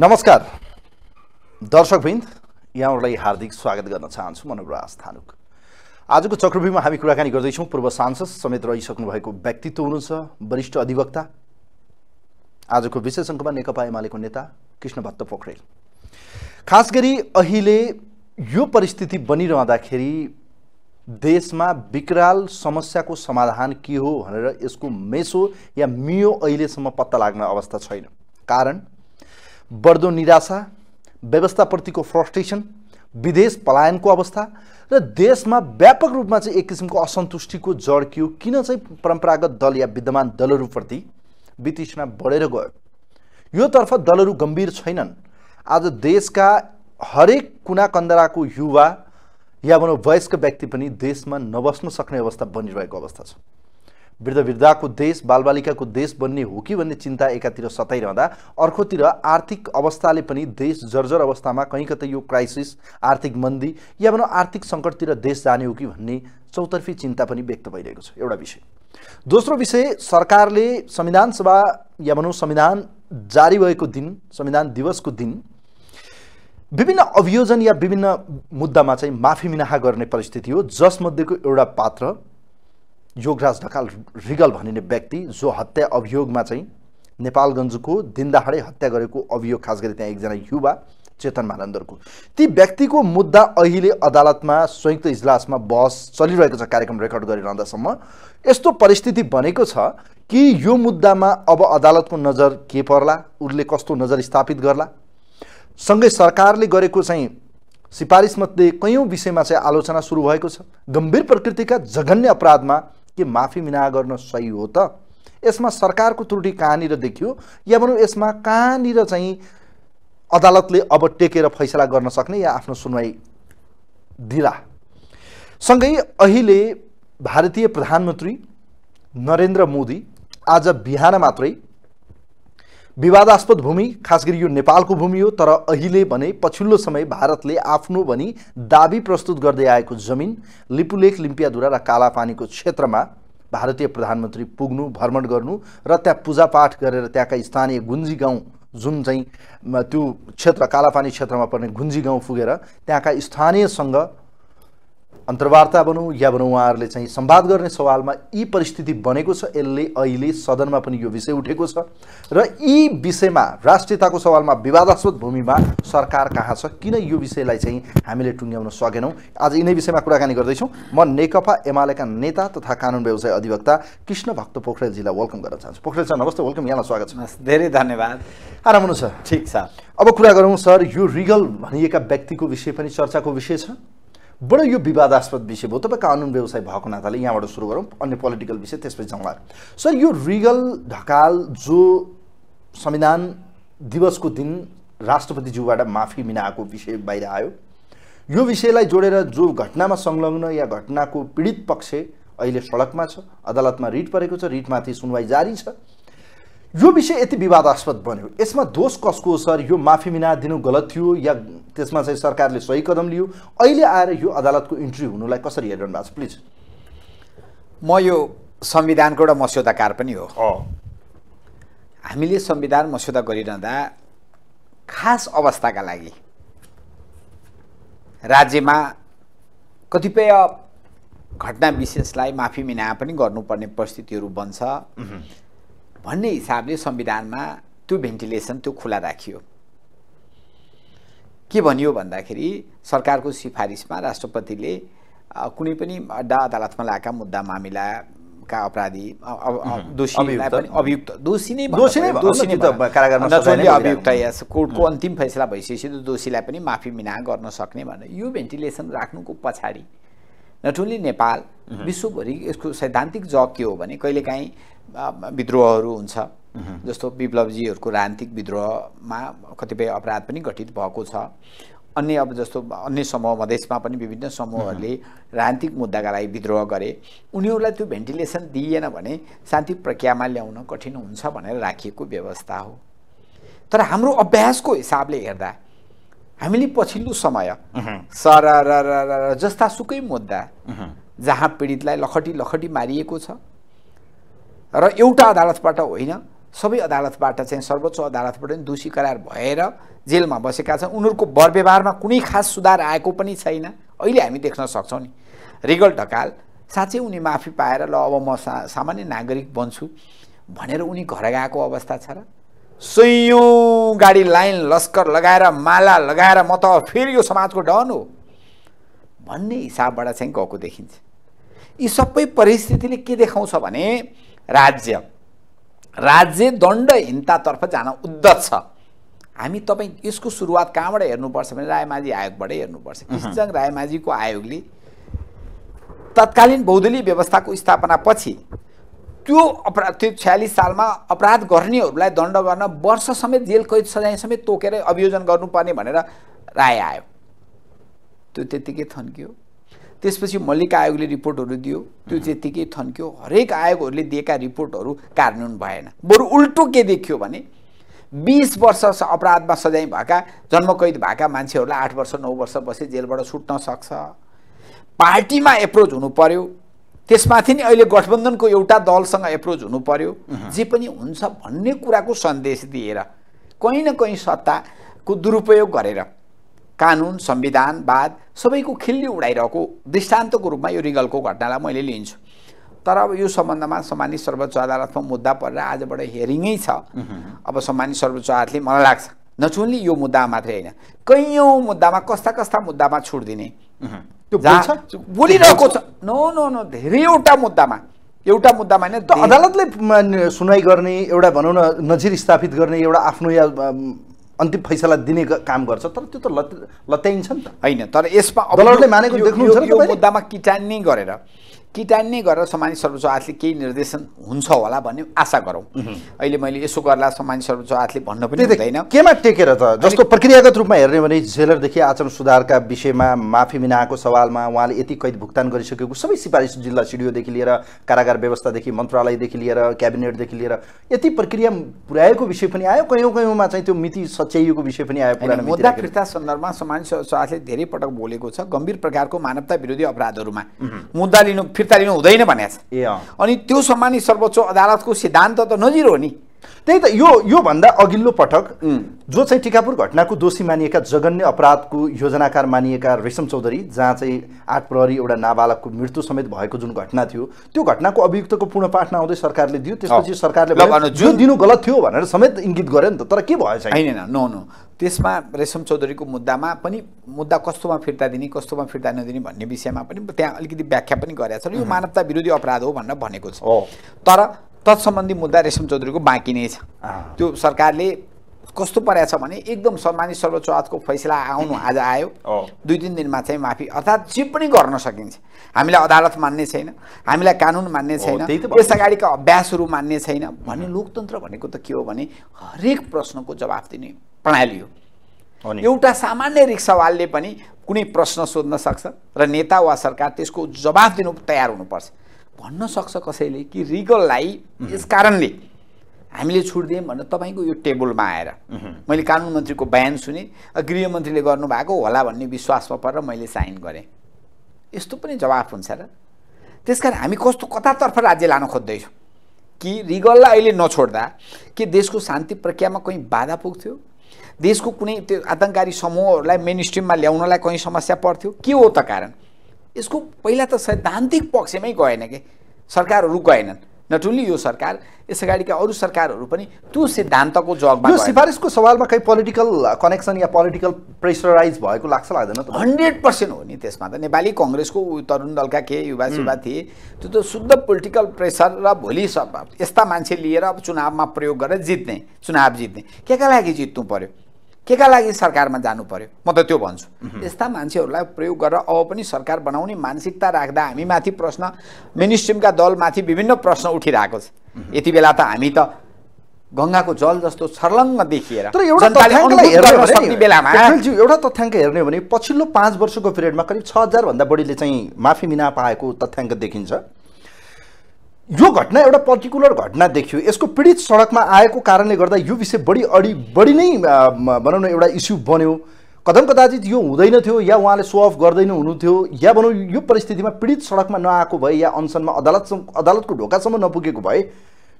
नमस्कार। दर्शकवृन्द यहाँहरूलाई हार्दिक स्वागत गर्न चाहन्छु मनोराज थानुक। आजको चक्रव्यूहमा हामी कुराकानी गर्दैछौँ। पूर्व सांसद समेत रहिसक्नु भएको व्यक्तित्व हुनुहुन्छ वरिष्ठ अधिवक्ता। आजको विशेष अङ्कमा नेकपा एमालेको नेता कृष्ण भक्त पोखरेल। खास गरी अहिले यो परिस्थिति बनिरहँदाखेरि देशमा विकराल समस्याको समाधान के हो भनेर यसको मेसो या मियो अहिलेसम्म पत्ता लाग्ने अवस्था छैन। कारण बढ्दो निराशा व्यवस्थाप्रतिको फ्रस्ट्रेसन विदेश पलायनको अवस्था र देशमा व्यापक रूपमा चाहिँ एक किसिमको असन्तुष्टिको जड के हो किन चाहिँ परम्परागत दल या विद्यमान दलहरूप्रति वितृष्णा बढेर गयो? योतर्फ दलहरू गम्भीर छैनन्। आज देशका हरेक कुना कन्दराको युवा या भनौँ वयस्क व्यक्ति पनि देशमा नबस्न सक्ने अवस्था बनिरहेको अवस्था छ। वृद्ध वृद्धाको देश बालबालिकाको देश बन्ने हो कि भन्ने चिन्ता एकातिर सताइरहँदा अर्कोतिर आर्थिक अवस्थाले पनि देश जर्जर अवस्थामा कहीँ कतै यो क्राइसिस आर्थिक मन्दी या भनौँ आर्थिक सङ्कटतिर देश जाने हो कि भन्ने चौतर्फी चिन्ता पनि व्यक्त भइरहेको छ। एउटा विषय। दोस्रो विषय सरकारले संविधान सभा या भनौँ संविधान जारी भएको दिन संविधान दिवसको दिन विभिन्न अभियोजन या विभिन्न मुद्दामा चाहिँ माफी मिनाहा गर्ने परिस्थिति हो। जसमध्येको एउटा पात्र योगराज ढकाल रिगल भनिने व्यक्ति जो हत्या अभियोगमा चाहिँ नेपालगञ्जको दिनदहाडै हत्या गरेको अभियोग खास गरी त्यहाँ एकजना युवा चेतन मानन्दरको। ती व्यक्तिको मुद्दा अहिले अदालतमा संयुक्त इजलासमा बहस चलिरहेको छ कार्यक्रम रेकर्ड गरिरहँदासम्म। यस्तो परिस्थिति बनेको छ कि यो मुद्दामा अब अदालतको नजर के पर्ला उसले कस्तो नजर स्थापित गर्ला? सँगै सरकारले गरेको चाहिँ सिफारिसमध्ये कैयौँ विषयमा चाहिँ आलोचना सुरु भएको छ। गम्भीर प्रकृतिका जघन्य अपराधमा के माफी मिना गर्न सही हो त? यसमा सरकारको त्रुटि कहाँनिर देखियो? या भनौँ यसमा कहाँनिर चाहिँ अदालतले अब टेकेर फैसला गर्न सक्ने या आफ्नो सुनवाई दिला? सँगै अहिले भारतीय प्रधानमन्त्री नरेन्द्र मोदी आज बिहान मात्रै विवादास्पद भूमि खास गरी यो नेपालको भूमि हो तर अहिले भने पछिल्लो समय भारतले आफ्नो भनी दाबी प्रस्तुत गर्दै आएको जमिन लिपुलेख लिम्पियाधुरा र कालापानीको क्षेत्रमा भारतीय प्रधानमन्त्री पुग्नु भ्रमण गर्नु र त्यहाँ पूजापाठ गरेर त्यहाँका स्थानीय गुन्जी गाउँ जुन चाहिँ त्यो क्षेत्र कालापानी क्षेत्रमा पर्ने गुन्जी गाउँ पुगेर त्यहाँका स्थानीयसँग अन्तर्वार्ता भनौँ या भनौँ उहाँहरूले चाहिँ सम्वाद गर्ने सवालमा यी परिस्थिति बनेको छ यसले अहिले सदनमा पनि यो विषय उठेको छ र यी विषयमा राष्ट्रियताको सवालमा विवादास्पद भूमिमा सरकार कहाँ छ किन यो विषयलाई चाहिँ हामीले टुङ्ग्याउन सकेनौँ? आज यिनै विषयमा कुराकानी गर्दैछौँ। म नेकपा एमालेका नेता तथा कानुन व्यवसाय अधिवक्ता कृष्ण भक्त पोखरेलजीलाई वेलकम गर्न चाहन्छु। पोखरेल सर नमस्ते वेलकम यहाँलाई स्वागत छ। धेरै धन्यवाद। आराम हुनु छ ठिक छ। अब कुरा गरौँ सर यो रिगल भनिएका व्यक्तिको विषय पनि चर्चाको विषय छ। बडो यो विवादास्पद विषय भयो। तपाईँ कानुन व्यवसाय भएको नाताले यहाँबाट सुरु गरौँ अन्य पोलिटिकल विषय त्यसपछि जाउँला सर यो रिगल ढकाल जो संविधान दिवसको दिन राष्ट्रपतिज्यूबाट माफी मिनाएको विषय बाहिर आयो यो विषयलाई जोडेर जो घटनामा संलग्न या घटनाको पीडित पक्ष अहिले सडकमा छ अदालतमा रिट परेको छ रिटमाथि सुनवाई जारी छ यो विषय यति विवादास्पद बन्यो। यसमा दोष कसको हो सर? यो माफी मिना दिनु गलत थियो या त्यसमा चाहिँ सरकारले सही कदम लियो? अहिले आएर यो अदालतको इन्ट्री हुनुलाई कसरी हेरिरहनु भएको छ? प्लिज। म यो संविधानको एउटा मस्यौदाकार पनि हो। हामीले संविधान मस्यौदा गरिरहँदा खास अवस्थाका लागि राज्यमा कतिपय घटना विशेषलाई माफी मिना पनि गर्नुपर्ने परिस्थितिहरू बन्छ। भन्ने हिसाबले संविधानमा त्यो भेन्टिलेसन त्यो खुला राखियो। के भनियो भन्दाखेरि सरकारको सिफारिसमा राष्ट्रपतिले कुनै पनि अड्डा अदालतमा लागेका मुद्दा मामिलाका अपराधी दोषीलाई पनि अभियुक्त दोषी नै अभियुक्त यस कोर्टको अन्तिम फैसला भइसकेपछि त्यो दोषीलाई पनि माफी मिना गर्न सक्ने भनेर यो भेन्टिलेसन राख्नुको पछाडि नट ओन्ली नेपाल विश्वभरि यसको सैद्धान्तिक जग के हो भने कहिलेकाहीँ विद्रोहहरू हुन्छ। जस्तो विप्लवजीहरूको राजनीतिक विद्रोहमा कतिपय अपराध पनि घटित भएको छ। अन्य अब जस्तो अन्य समूह मधेसमा पनि विभिन्न समूहहरूले राजनीतिक मुद्दाका लागि विद्रोह गरे। उनीहरूलाई त्यो भेन्टिलेसन दिइएन भने शान्ति प्रक्रियामा ल्याउन कठिन हुन्छ भनेर राखिएको व्यवस्था हो। तर हाम्रो अभ्यासको हिसाबले हेर्दा हामीले पछिल्लो समय सर र जस्ता सुकै मुद्दा जहाँ पीडितलाई लखटी लखटी मारिएको छ र एउटा अदालतबाट होइन सबै अदालतबाट चाहिँ सर्वोच्च अदालतबाट पनि दोषी करार भएर जेलमा बसेका छन्। उनीहरूको वर व्यवहारमा कुनै खास सुधार आएको पनि छैन। अहिले हामी देख्न सक्छौँ नि। रिगल ढकाल साँच्चै उनी माफी पाएर ल अब म सा सामान्य नागरिक बन्छु भनेर उनी घर गएको अवस्था छ र सयौँ गाडी लाइन लस्कर लगाएर माला लगाएर म त फेरि यो समाजको डन हो भन्ने हिसाबबाट चाहिँ गएको देखिन्छ। यी सबै परिस्थितिले के देखाउँछ भने राज्य। राज्य दण्डहीनतातर्फ जान उद्धत छ। हामी तपाईँ यसको सुरुवात कहाँबाट हेर्नुपर्छ भने रायमाझी आयोगबाटै हेर्नुपर्छ। कृष्णजङ रायमाझीको आयोगले तत्कालीन बहुदलीय व्यवस्थाको स्थापनापछि त्यो अपराध त्यो छ्यालिस सालमा अपराध गर्नेहरूलाई दण्ड गर्न वर्ष समेत जेल कैद सजाय समेत तोकेर अभियोजन गर्नुपर्ने भनेर राय आयो। त्यो त्यत्तिकै थन्क्यो। त्यसपछि मल्लिक आयोगले रिपोर्टहरू दियो। त्यो त्यत्तिकै थन्क्यो। हरेक आयोगहरूले दिएका रिपोर्टहरू कार्यान्वयन भएन। बरु उल्टो के देखियो भने बिस वर्ष अपराधमा सजाय भएका जन्मकैद भएका मान्छेहरूलाई आठ वर्ष नौ वर्ष बसे जेलबाट छुट्न सक्छ। पार्टीमा एप्रोच हुनु पर्यो। त्यसमाथि नि अहिले गठबन्धनको एउटा दलसँग एप्रोच हुनु पर्यो। जे पनि हुन्छ भन्ने कुराको सन्देश दिएर कहीँ न कहीँ सत्ताको दुरुपयोग गरेर कानुन संविधानवाद सबैको खिल्ली उडाइरहेको दृष्टान्तको रूपमा यो रिगलको घटनालाई मैले लिन्छु। तर अब यो सम्बन्धमा सम्मानित सर्वोच्च अदालतमा मुद्दा परेर आजबाट हेरिङै छ। अब सम्मानित सर्वोच्च अदालतले मलाई लाग्छ नचुन्ली यो मुद्दा मात्रै होइन। कैयौँ मुद्दामा कस्ता कस्ता मुद्दामा छुट दिने? बोलिरहेको छ। नो नो नो धेरैवटा मुद्दामा। एउटा मुद्दामा होइन त अदालतले म, सुनाइ गर्ने एउटा भनौँ न नजिर स्थापित गर्ने एउटा आफ्नो या अन्तिम फैसला दिने काम गर्छ तर त्यो त लत लत्याइन्छ नि त होइन तर यसमा मानेको देख्नुहुन्छ? मुद्दामा किटान्ने गरेर किटान्ने गरेर सम्मानित सर्वोच्च अदालतले केही निर्देशन हुन्छ होला भन्ने आशा गरौँ। अहिले मैले यसो गर्ला सम्मानित सर्वोच्च अदालतले भन्न पनि हुँदैन। केमा टेकेर त? जस्तो प्रक्रियागत रूपमा हेर्ने भने जेलरदेखि आचरण सुधारका विषयमा माफी मिनाएको सवालमा उहाँले यति कैद भुक्तान गरिसकेको सबै सिफारिस जिल्ला सिडिओदेखि लिएर कारागार व्यवस्थादेखि मन्त्रालयदेखि लिएर क्याबिनेटदेखि लिएर यति प्रक्रिया पुर्याएको विषय पनि आयो? कयौँ कयौँमा चाहिँ त्यो मिति सच्याइएको विषय पनि आयो पुरानो मुद्दा। फिर्ता सन्दर्भमा सम्मानित सर्वोच्च अदालतले धेरै पटक बोलेको छ गम्भीर प्रकारको मानवता विरोधी अपराधहरूमा। मुद्दा लिनु फिर्ता लिनु हुँदैन भनेको छ ए अनि त्यो सम्मानित सर्वोच्च अदालतको सिद्धान्त त नजिरो हो नि। त्यही त यो योभन्दा अघिल्लो पटक जो चाहिँ टिकापुर घटनाको दोषी मानिएका जघन्य अपराधको योजनाकार मानिएका रेशम चौधरी जहाँ चाहिँ आठ प्रहरी एउटा नाबालकको मृत्यु समेत भएको जुन घटना थियो त्यो घटनाको अभियुक्तको पूर्ण पाठ नआउँदै सरकारले दियो। त्यसपछि। सरकारले जुन- दिनु गलत थियो भनेर समेत इङ्गित गर्यो नि त तर के भयो चाहिँ? होइन नो नो। त्यसमा रेशम चौधरीको मुद्दामा पनि मुद्दा कस्तोमा फिर्ता दिने कस्तोमा फिर्ता नदिने भन्ने विषयमा पनि त्यहाँ अलिकति व्याख्या पनि गरेको छ र यो मानवता विरोधी अपराध हो भनेर भनेको छ। तर तत्सम्बन्धी मुद्दा रेशम चौधरीको बाँकी नै छ। त्यो सरकारले कस्तो परेको छ भने एकदम सम्मानित सर्वोच्च अदालतको फैसला आउनु आज आयो। दुई तिन दिनमा चाहिँ माफी अर्थात् जे पनि गर्न सकिन्छ। हामीलाई अदालत मान्ने छैन हामीलाई कानुन मान्ने छैन त्यही त यस अगाडिका अभ्यासहरू मान्ने छैन भन्ने लोकतन्त्र भनेको त के हो भने हरेक प्रश्नको जवाफ दिने प्रणाली हो। एउटा सामान्य रिक्सावालले पनि कुनै प्रश्न सोध्न सक्छ र नेता वा सरकार त्यसको जवाफ दिनु तयार हुनुपर्छ। भन्न सक्छ कसैले कि रिगललाई यस कारणले हामीले छुट दियौँ भनेर तपाईँको यो टेबलमा आएर। मैले कानुन मन्त्रीको बयान सुने गृहमन्त्रीले गर्नुभएको होला भन्ने विश्वासमा परेर मैले साइन गरेँ। यस्तो पनि जवाफ हुन्छ र। त्यसकारण हामी कस्तो कतातर्फ राज्य लान खोज्दैछौँ? कि रिगललाई अहिले नछोड्दा के देशको शान्ति प्रक्रियामा कहीँ बाधा पुग्थ्यो? देशको कुनै त्यो आतङ्ककारी समूहहरूलाई मेन स्ट्रिममा ल्याउनलाई कहीँ समस्या पर्थ्यो? के हो त कारण? यसको पहिला त सैद्धान्तिक पक्षमै गएन कि? सरकारहरू गएनन्। नट ओन्ली यो सरकार यस अगाडिका अरू सरकारहरू पनि त्यो सिद्धान्तको जगमा यो। सिफारिसको सवालमा कहीँ पोलिटिकल कनेक्सन या पोलिटिकल प्रेसराइज भएको लाग्छ लाग्दैन त? हन्ड्रेड पर्सेन्ट हो नि त्यसमा त। नेपाली कङ्ग्रेसको तरुण दलका के युवा युवा थिए त्यो त शुद्ध पोलिटिकल प्रेसर र भोलि सब यस्ता मान्छे लिएर अब चुनावमा प्रयोग गरेर जित्ने चुनाव जित्ने। के का लागि जित्नु पर्यो? के का लागि सरकारमा जानु पर्यो? म त त्यो भन्छु। यस्ता मान्छेहरूलाई प्रयोग गरेर अब पनि सरकार बनाउने मानसिकता राख्दा हामी माथि प्रश्न मेन स्ट्रिमका दलमाथि विभिन्न प्रश्न उठिरहेको छ। यति बेला त हामी त गङ्गाको जल जस्तो छर्लङ्ग देखिएर तर एउटा एउटा तथ्याङ्क हेर्ने हो भने पछिल्लो पाँच वर्षको पिरियडमा करिब छ हजारभन्दा बढीले चाहिँ माफी मिना पाएको तथ्याङ्क देखिन्छ। यो घटना एउटा पर्टिकुलर घटना देखियो यसको पीडित सडकमा आएको कारणले गर्दा यो विषय बढी अढी बढी नै भनौँ न एउटा इस्यु बन्यो। कदम कदाचित यो हुँदैन थियो या उहाँले सो अफ गर्दैन हुनुहुन्थ्यो या भनौँ यो परिस्थितिमा पीडित सडकमा नआएको भए या अनसनमा अदालतसम्म अदालतको ढोकासम्म नपुगेको भए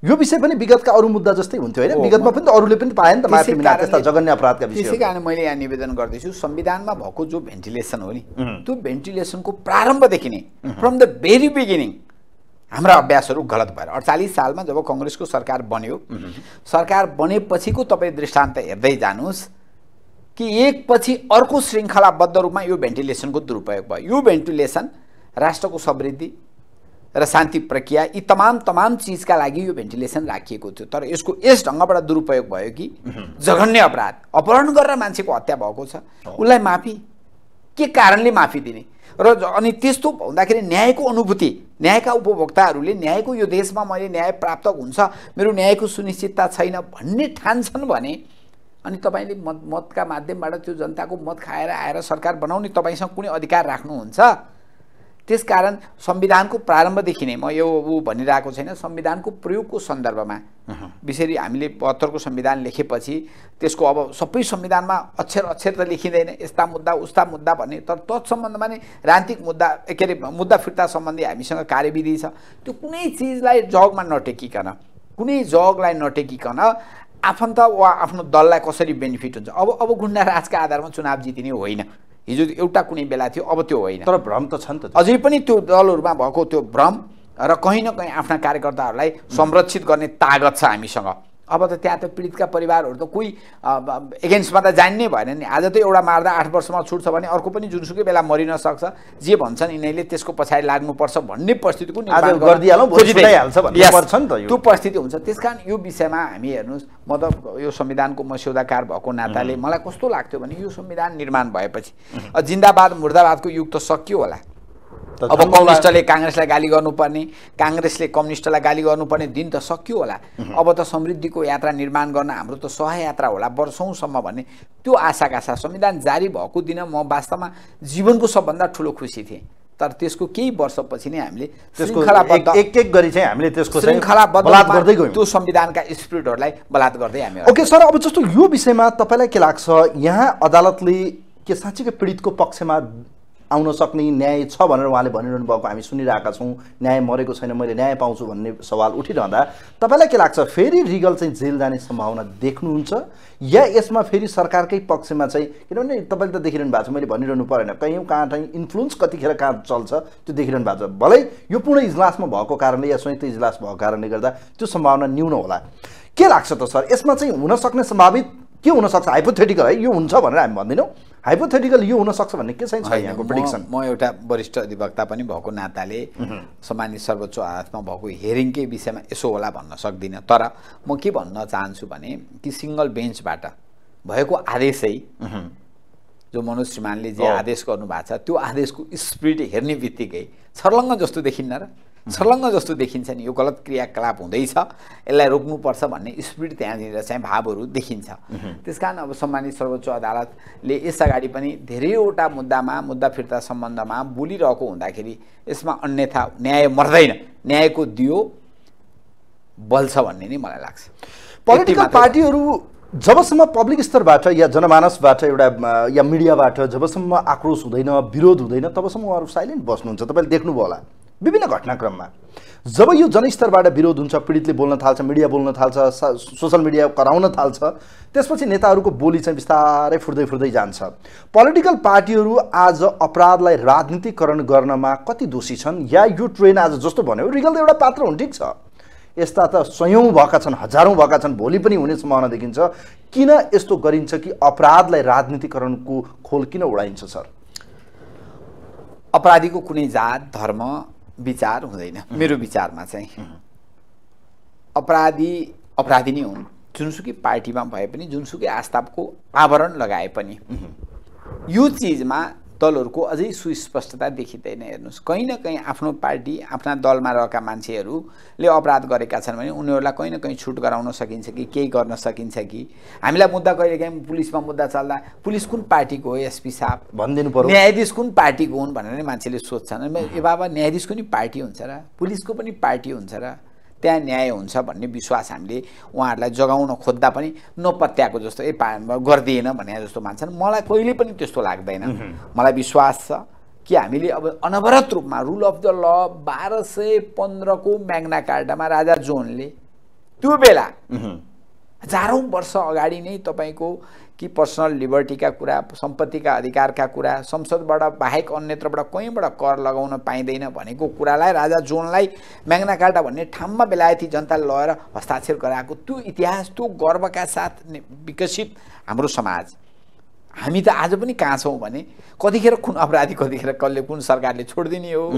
यो विषय पनि विगतका अरू मुद्दा जस्तै हुन्थ्यो होइन? विगतमा पनि त अरूले पनि पाए नि त त्यसै बिना त्यस्ता जघन्य अपराधका त्यसै विषय कारण मैले यहाँ निवेदन गर्दैछु संविधानमा भएको जो भेन्टिलेसन हो नि त्यो भेन्टिलेसनको प्रारम्भदेखि नै फ्रम द भेरी बिगिनिङ हाम्रा अभ्यासहरू गलत भएर। अडचालिस सालमा जब कङ्ग्रेसको सरकार बन्यो सरकार बनेपछिको तपाईँ दृष्टान्त हेर्दै जानुहोस् कि एकपछि अर्को श्रृङ्खलाबद्ध रूपमा यो भेन्टिलेसनको दुरुपयोग भयो। यो भेन्टिलेसन राष्ट्रको समृद्धि र शान्ति प्रक्रिया यी तमाम तमाम चिजका लागि यो भेन्टिलेसन राखिएको थियो। तर यसको यस ढङ्गबाट दुरुपयोग भयो कि जघन्य अपराध अपहरण गरेर मान्छेको हत्या भएको छ। उसलाई माफी के कारणले माफी दिने? र अनि त्यस्तो हुँदाखेरि न्यायको अनुभूति न्यायका उपभोक्ताहरूले न्यायको यो देशमा मैले न्याय प्राप्त हुन्छ मेरो न्यायको सुनिश्चितता छैन भन्ने ठान्छन् भने अनि तपाईँले मत मतका माध्यमबाट त्यो जनताको मत खाएर आएर सरकार बनाउने तपाईँसँग कुनै अधिकार राख्नुहुन्छ? त्यसकारण संविधानको प्रारम्भदेखि नै म यो ऊ भनिरहेको छैन संविधानको प्रयोगको सन्दर्भमा विशेष हामीले बहत्तरको संविधान लेखेपछि त्यसको अब सबै संविधानमा अक्षर अक्षर त लेखिँदैन यस्ता मुद्दा उस्ता मुद्दा भन्ने तर तत्सम्बन्धमा नै राजनीतिक मुद्दा के अरे मुद्दा फिर्ता सम्बन्धी हामीसँग कार्यविधि छ। त्यो कुनै चिजलाई जगमा नटेकिकन कुनै जगलाई नटेकिकन आफन्त वा आफ्नो दललाई कसरी बेनिफिट हुन्छ? अब अब गुन्डा राजका आधारमा चुनाव जितिने होइन। हिजो एउटा कुनै बेला थियो अब त्यो होइन। तर भ्रम त छ नि त अझै पनि त्यो दलहरूमा भएको त्यो भ्रम र कहीँ न कहीँ आफ्ना कार्यकर्ताहरूलाई संरक्षित गर्ने तागत छ हामीसँग। अब त त्यहाँ त पीडितका परिवारहरू त कोही एगेन्स्टमा त जान्ने भएन नि। आज त एउटा मार्दा आठ वर्षमा छुट्छ भने अर्को पनि जुनसुकै बेला मरिन सक्छ। जे भन्छन् यिनीहरूले त्यसको पछाडि लाग्नुपर्छ भन्ने परिस्थितिको। त्यो परिस्थिति हुन्छ। त्यस कारण यो विषयमा हामी हेर्नुहोस् म त यो संविधानको मस्यौदाकार भएको नाताले मलाई कस्तो लाग्थ्यो भने यो संविधान निर्माण भएपछि जिन्दाबाद मुर्दाबादको युग त सकियो होला। अब कम्युनिस्टले काङ्ग्रेसलाई गाली गर्नुपर्ने काङ्ग्रेसले कम्युनिस्टलाई गाली गर्नुपर्ने दिन त सकियो होला। अब त समृद्धिको यात्रा निर्माण गर्न हाम्रो त सहयात्रा होला वर्षौँसम्म भन्ने त्यो आशाका साथ संविधान जारी भएको दिन म वास्तवमा जीवनको सबभन्दा ठुलो खुसी थिएँ। तर त्यसको केही वर्षपछि नै हामीले त्यसको श्रृङ्खलाबद्ध एक- एक गरी चाहिँ हामीले त्यसको गर्दै गयौँ। त्यो संविधानका स्पिरिटहरूलाई बलात् गर्दै हामी ओके सर अब जस्तो यो विषयमा तपाईँलाई के लाग्छ? यहाँ अदालतले के साँच्चीकै पीडितको पक्षमा आउन सक्ने न्याय छ भनेर उहाँले भनिरहनु भएको हामी सुनिरहेका छौँ। न्याय मरेको छैन मैले न्याय पाउँछु भन्ने सवाल उठिरहँदा तपाईँलाई के लाग्छ? फेरि रिगल चाहिँ जेल जाने सम्भावना देख्नुहुन्छ? या यसमा फेरि सरकारकै पक्षमा चाहिँ किनभने तपाईँले त देखिरहनु भएको छ मैले भनिरहनु परेन। कहीँ कहाँ चाहिँ इन्फ्लुएन्स कतिखेर कहाँ चल्छ त्यो देखिरहनु भएको छ। भलै यो पूर्ण इजलासमा भएको कारणले या संयुक्त इजलास भएको कारणले गर्दा त्यो सम्भावना न्यून होला। के लाग्छ त सर? यसमा चाहिँ हुन सक्ने सम्भावित के हुनसक्छ। हाइपोथेटिकल है यो हुन्छ भनेर हामी भन्दैनौँ। हाइपोथेटिकल यो हुनसक्छ भन्ने के चाहिँ छ यहाँको प्रिडिक्सन म एउटा वरिष्ठ अधिवक्ता पनि भएको नाताले सम्मानित सर्वोच्च अदालतमा भएको हेरिङकै विषयमा यसो होला भन्न सक्दिनँ। तर म के भन्न चाहन्छु भने कि सिङ्गल बेन्चबाट भएको आदेशै जो मनोज श्रीमानले जे। आदेश गर्नुभएको छ त्यो आदेशको स्पिरिट हेर्ने बित्तिकै छर्लङ्ग जस्तो देखिन्न र। छर्लङ्ग जस्तो देखिन्छ नि यो गलत क्रियाकलाप हुँदैछ यसलाई रोक्नुपर्छ भन्ने स्पिरिट त्यहाँनिर चाहिँ भावहरू देखिन्छ। त्यस कारण अब सम्मानित सर्वोच्च अदालतले यस अगाडि पनि धेरैवटा मुद्दामा मुद्दा फिर्ता सम्बन्धमा बोलिरहेको हुँदाखेरि यसमा अन्यथा न्याय मर्दैन न्यायको दियो बल्छ भन्ने नै मलाई लाग्छ। पोलिटिकल पार्टीहरू जबसम्म पब्लिक स्तरबाट या जनमानसबाट एउटा या मिडियाबाट जबसम्म आक्रोश हुँदैन विरोध हुँदैन तबसम्म उहाँहरू साइलेन्ट बस्नुहुन्छ। तपाईँले देख्नुभयो होला। विभिन्न घटनाक्रममा। जब यो जनस्तरबाट विरोध हुन्छ पीडितले बोल्न थाल्छ मिडिया बोल्न थाल्छ सोसल मिडिया कराउन थाल्छ त्यसपछि नेताहरूको बोली चाहिँ बिस्तारै फुर्दै फुर्दै जान्छ। पोलिटिकल पार्टीहरू आज अपराधलाई राजनीतिकरण गर्नमा कति दोषी छन् या यो ट्रेन आज जस्तो भन्यो रिगल त एउटा पात्र हुन् ठिक छ। यस्ता त सयौँ भएका छन् हजारौँ भएका छन् भोलि पनि हुने सम्भावना देखिन्छ। किन यस्तो गरिन्छ कि अपराधलाई राजनीतिकरणको खोल किन उडाइन्छ सर? अपराधीको कुनै जात धर्म विचार हुँदैन। मेरो विचारमा चाहिँ। अपराधी अपराधी नै हुन्। जुनसुकै पार्टीमा भए पनि जुनसुकै आस्थाको आवरण लगाए पनि। यो चिजमा दलहरूको अझै सुस्पष्टता देखिँदैन हेर्नुहोस्। कहीँ न कहीँ आफ्नो पार्टी आफ्ना दलमा रहेका मान्छेहरूले अपराध गरेका छन् भने उनीहरूलाई कहीँ न कहीँ छुट गराउन सकिन्छ कि केही गर्न सकिन्छ कि। हामीलाई मुद्दा कहिलेकाहीँ पुलिसमा मुद्दा चल्दा पुलिस कुन पार्टीको हो एसपी साहब? भनिदिनु पर्यो। न्यायाधीश कुन पार्टीको हुन् भनेर नै मान्छेले सोध्छन्। ए बाबा न्यायाधीशको नि पार्टी हुन्छ र? पुलिसको पनि पार्टी हुन्छ र? त्यहाँ न्याय हुन्छ भन्ने विश्वास हामीले उहाँहरूलाई जगाउन खोज्दा पनि नपत्याएको जस्तो ए पा गरिदिएन भने जस्तो मान्छन्। मलाई कहिले पनि त्यस्तो लाग्दैन। मलाई विश्वास छ कि हामीले अब अनवरत रूपमा रुल अफ द ल बाह्र सय पन्ध्रको म्याग्ना कार्टामा राजा जोनले त्यो बेला। हजारौँ वर्ष अगाडि नै तपाईँको कि पर्सनल लिबर्टीका कुरा सम्पत्तिका अधिकारका कुरा संसदबाट बाहेक अन्यत्रबाट कहीँबाट कर लगाउन पाइँदैन भनेको कुरालाई राजा जोनलाई म्याग्ना कार्टा भन्ने ठाउँमा बेलायती जनताले लगेर हस्ताक्षर गराएको त्यो इतिहास त्यो गर्वका साथ विकसित हाम्रो समाज। हामी त आज पनि कहाँ छौँ भने कतिखेर कुन अपराधी कतिखेर कसले कुन सरकारले छोडिदिने हो?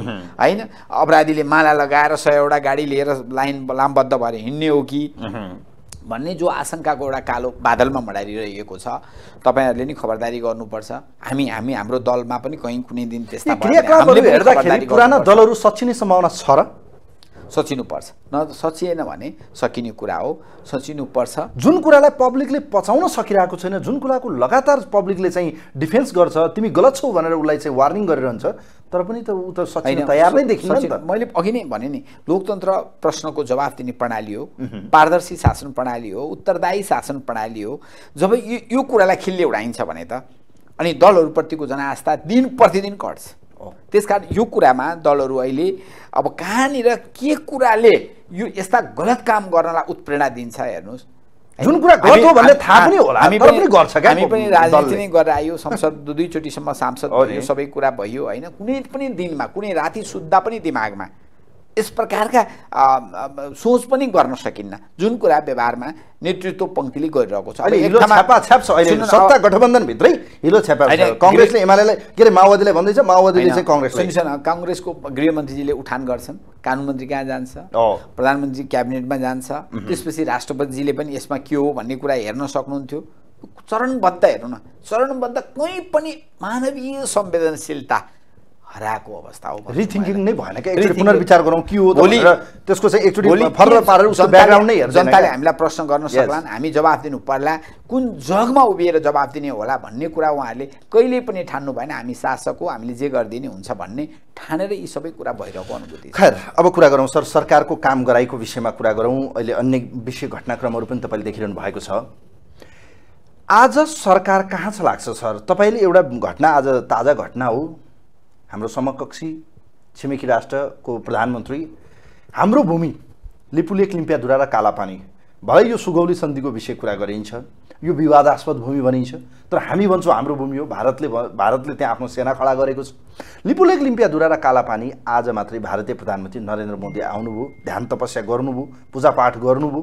होइन? अपराधीले माला लगाएर सयवटा गाडी लिएर लाइन लामबद्ध भएर हिँड्ने हो कि? भन्ने जो आशंकाको एउटा कालो बादलमा मडारिरहेको छ तपाईँहरूले नि खबरदारी गर्नुपर्छ हामी हामी हाम्रो दलमा पनि कहीँ कुनै दिन त्यस्ता पुराना। दलहरू सचिने सम्भावना छ र सचिनुपर्छ। न सचिएन भने सकिने कुरा हो सचिनुपर्छ। जुन कुरालाई पब्लिकले पचाउन सकिरहेको छैन जुन कुराको लगातार पब्लिकले चाहिँ डिफेन्स गर्छ तिमी गलत छौ भनेर उसलाई चाहिँ वार्निङ गरिरहन्छ तर पनि त ऊ त सचिन तयार नै त। मैले अघि नै भने नि लोकतन्त्र प्रश्नको जवाफ दिने प्रणाली हो पारदर्शी शासन प्रणाली हो उत्तरदायी शासन प्रणाली हो। जब यो यो कुरालाई खिल्ले उडाइन्छ भने त अनि दलहरूप्रतिको जनास्था दिन प्रतिदिन घट्छ। त्यस कारण यो कुरामा दलहरू अहिले अब कहाँनिर के कुराले यो यस्ता गलत काम गर्नलाई उत्प्रेरणा दिन्छ हेर्नुहोस्। जुन कुरा गलत हो भन्ने थाहा पनि होला, हामी पनि गर्छ क्या हामी पनि। राजनीति नै गरेर आयो। संसद दुई दुईचोटिसम्म सांसद नि। सबै कुरा भयो होइन? कुनै पनि दिनमा कुनै राति सुत्दा पनि दिमागमा। यस प्रकारका सोच पनि गर्न सकिन्न। जुन कुरा व्यवहारमा नेतृत्व पङ्क्तिले गरिरहेको छ। अहिले सत्ता गठबन्धनभित्रै हिलो छ्यापा कङ्ग्रेसले एमालेलाई के अरे माओवादीलाई भन्दैछ माओवादीले चाहिँ न काङ्ग्रेसको गृहमन्त्रीजीले उठान गर्छन्। कानुन मन्त्री कहाँ जान्छ। प्रधानमन्त्री क्याबिनेटमा जान्छ। त्यसपछि राष्ट्रपतिजीले पनि यसमा के हो भन्ने कुरा हेर्न सक्नुहुन्थ्यो। चरणबद्ध हेर्नु न। चरणबद्ध कहीँ पनि मानवीय संवेदनशीलता हराएको अवस्था हो रिथिङ्किङ। नै भएन क्या? एकचोटि पुनर्विचार गरौँ के हो त भोलि- त्यसको चाहिँ एकचोटि फर्र पारेर उसको ब्याकग्राउन्ड नै हेर्दैन जनताले। हामीलाई प्रश्न गर्न. सक्लान् हामी जवाफ दिनु पर्ला। कुन जगमा उभिएर जवाफ दिने होला भन्ने कुरा उहाँहरूले कहिले पनि ठान्नु भएन। हामी शासक हो हामीले जे गरिदिने हुन्छ भन्ने ठानेर यी सबै कुरा भइरहेको अनुभूति खैर अब कुरा गरौँ सर सरकारको काम गराइको विषयमा कुरा गरौँ। अहिले अन्य विषय घटनाक्रमहरू पनि तपाईँले देखिरहनु भएको छ। आज सरकार कहाँ छ लाग्छ सर? तपाईँले एउटा घटना आज ताजा घटना हो। हाम्रो समकक्षी छिमेकी राष्ट्रको प्रधानमन्त्री। हाम्रो भूमि लिपुलेक लिम्पियाधुरा र कालापानी भलै यो सुगौली सन्धिको विषय कुरा गरिन्छ। यो विवादास्पद भूमि भनिन्छ। तर हामी भन्छौँ हाम्रो भूमि हो। भारतले भारतले त्यहाँ आफ्नो सेना खडा गरेको छ। लिपुलेक लिम्पियाधुरा र कालापानी आज मात्रै भारतीय प्रधानमन्त्री नरेन्द्र मोदी आउनुभयो। ध्यान तपस्या गर्नुभयो। पूजापाठ गर्नुभयो।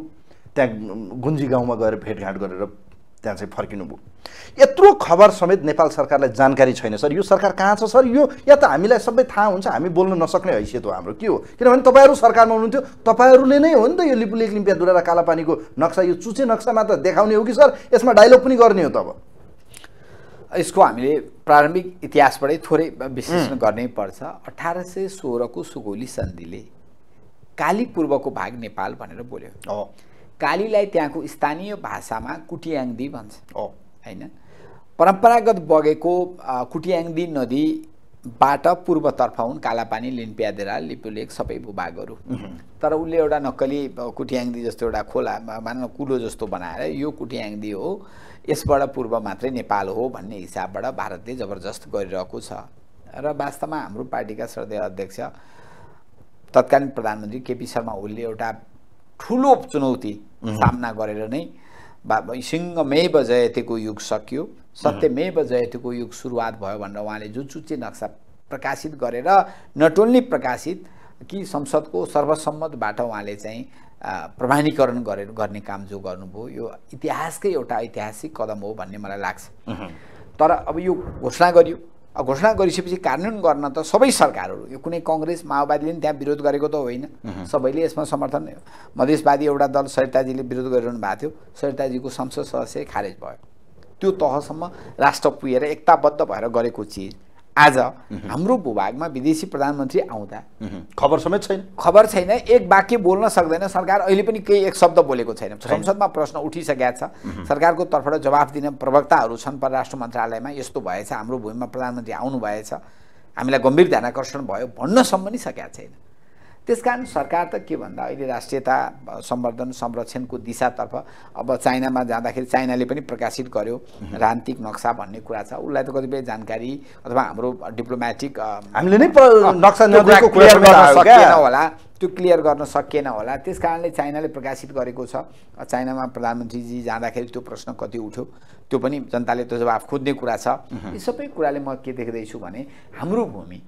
त्यहाँ गुन्जी गाउँमा गएर भेटघाट गरेर त्यहाँ चाहिँ फर्किनुभयो यत्रो खबर समेत नेपाल सरकारलाई जानकारी छैन सर। यो सरकार कहाँ छ सर? यो या त हामीलाई सबै थाहा हुन्छ हामी बोल्न नसक्ने हैसियत हो हाम्रो। के हो? किनभने तपाईँहरू सरकारमा हुनुहुन्थ्यो। तपाईँहरूले नै हो नि त यो लिपुलेक लिम्पियाधुरा र कालापानीको नक्सा यो चुचे नक्सामा त देखाउने हो कि सर? यसमा डायलग पनि गर्ने हो तब। यसको हामीले प्रारम्भिक इतिहासबाटै थोरै विश्लेषण गर्नै पर्छ। अठार सय सोह्रको सुगौली सन्धिले काली पूर्वको भाग नेपाल भनेर बोल्यो। कालीलाई त्यहाँको स्थानीय भाषामा कुटियाङदी भन्छ। हो होइन? परम्परागत बगेको कुटियाङदी नदीबाट पूर्वतर्फ हुन् कालापानी लिन्पियादेरा लिपुलेक सबै भूभागहरू तर उसले एउटा नक्कली कुटियाङदी जस्तो एउटा खोला मानव कुलो जस्तो बनाएर यो कुटियाङदी हो यसबाट पूर्व मात्रै नेपाल हो भन्ने हिसाबबाट भारतले जबरजस्त गरिरहेको छ। र वास्तवमा हाम्रो पार्टीका श्रद्धेय अध्यक्ष तत्कालीन प्रधानमन्त्री केपी शर्मा ओलीले एउटा ठुलो चुनौती सामना गरेर नै सिंहमेव जयतेको युग सकियो। सत्यमेव जयतेको युग सुरुवात भयो भनेर उहाँले जुन चुच्चे नक्सा प्रकाशित गरेर नट ओन्ली प्रकाशित कि संसदको सर्वसम्मतबाट उहाँले चाहिँ प्रमाणीकरण गरेर गर्ने काम जो गर्नुभयो यो इतिहासकै एउटा ऐतिहासिक कदम हो भन्ने मलाई लाग्छ। तर अब यो घोषणा गरियो। घोषणा गरिसकेपछि कार्यान्वयन गर्न त सबै सरकारहरू यो कुनै कङ्ग्रेस माओवादीले पनि त्यहाँ विरोध गरेको त होइन। सबैले यसमा समर्थन मधेसवादी एउटा दल सरिताजीले विरोध गरिरहनु भएको थियो। सरिताजीको संसद सदस्य खारेज भयो। त्यो तहसम्म राष्ट्र पुगेर एकताबद्ध भएर गरेको चिज। आज हाम्रो भूभागमा विदेशी प्रधानमन्त्री आउँदा खबर समेत छैन। खबर छैन एक वाक्य बोल्न सक्दैन। सरकार अहिले पनि केही एक शब्द बोलेको छैन। संसदमा प्रश्न उठिसकेका छ। सरकारको तर्फबाट जवाफ दिन प्रवक्ताहरू छन् परराष्ट्र मन्त्रालयमा। यस्तो भएछ हाम्रो भूमिमा प्रधानमन्त्री आउनु भएछ हामीलाई गम्भीर ध्यान आकर्षण भयो भन्नसम्म नि सकेका छैन। त्यस कारण सरकार त के भन्दा अहिले राष्ट्रियता सम्वर्धन संरक्षणको दिशातर्फ अब चाइनामा जाँदाखेरि चाइनाले पनि प्रकाशित गर्यो राजनीतिक नक्सा भन्ने कुरा छ। उसलाई त कतिपय जानकारी अथवा हाम्रो डिप्लोमेटिक हामीले नै नक्सा होला। त्यो क्लियर गर्न सकिएन होला। त्यस कारणले चाइनाले प्रकाशित गरेको छ। चाइनामा प्रधानमन्त्रीजी जाँदाखेरि त्यो प्रश्न कति उठ्यो त्यो पनि जनताले त्यो जवाफ खोज्ने कुरा छ। यी सबै कुराले म के देख्दैछु भने हाम्रो भूमि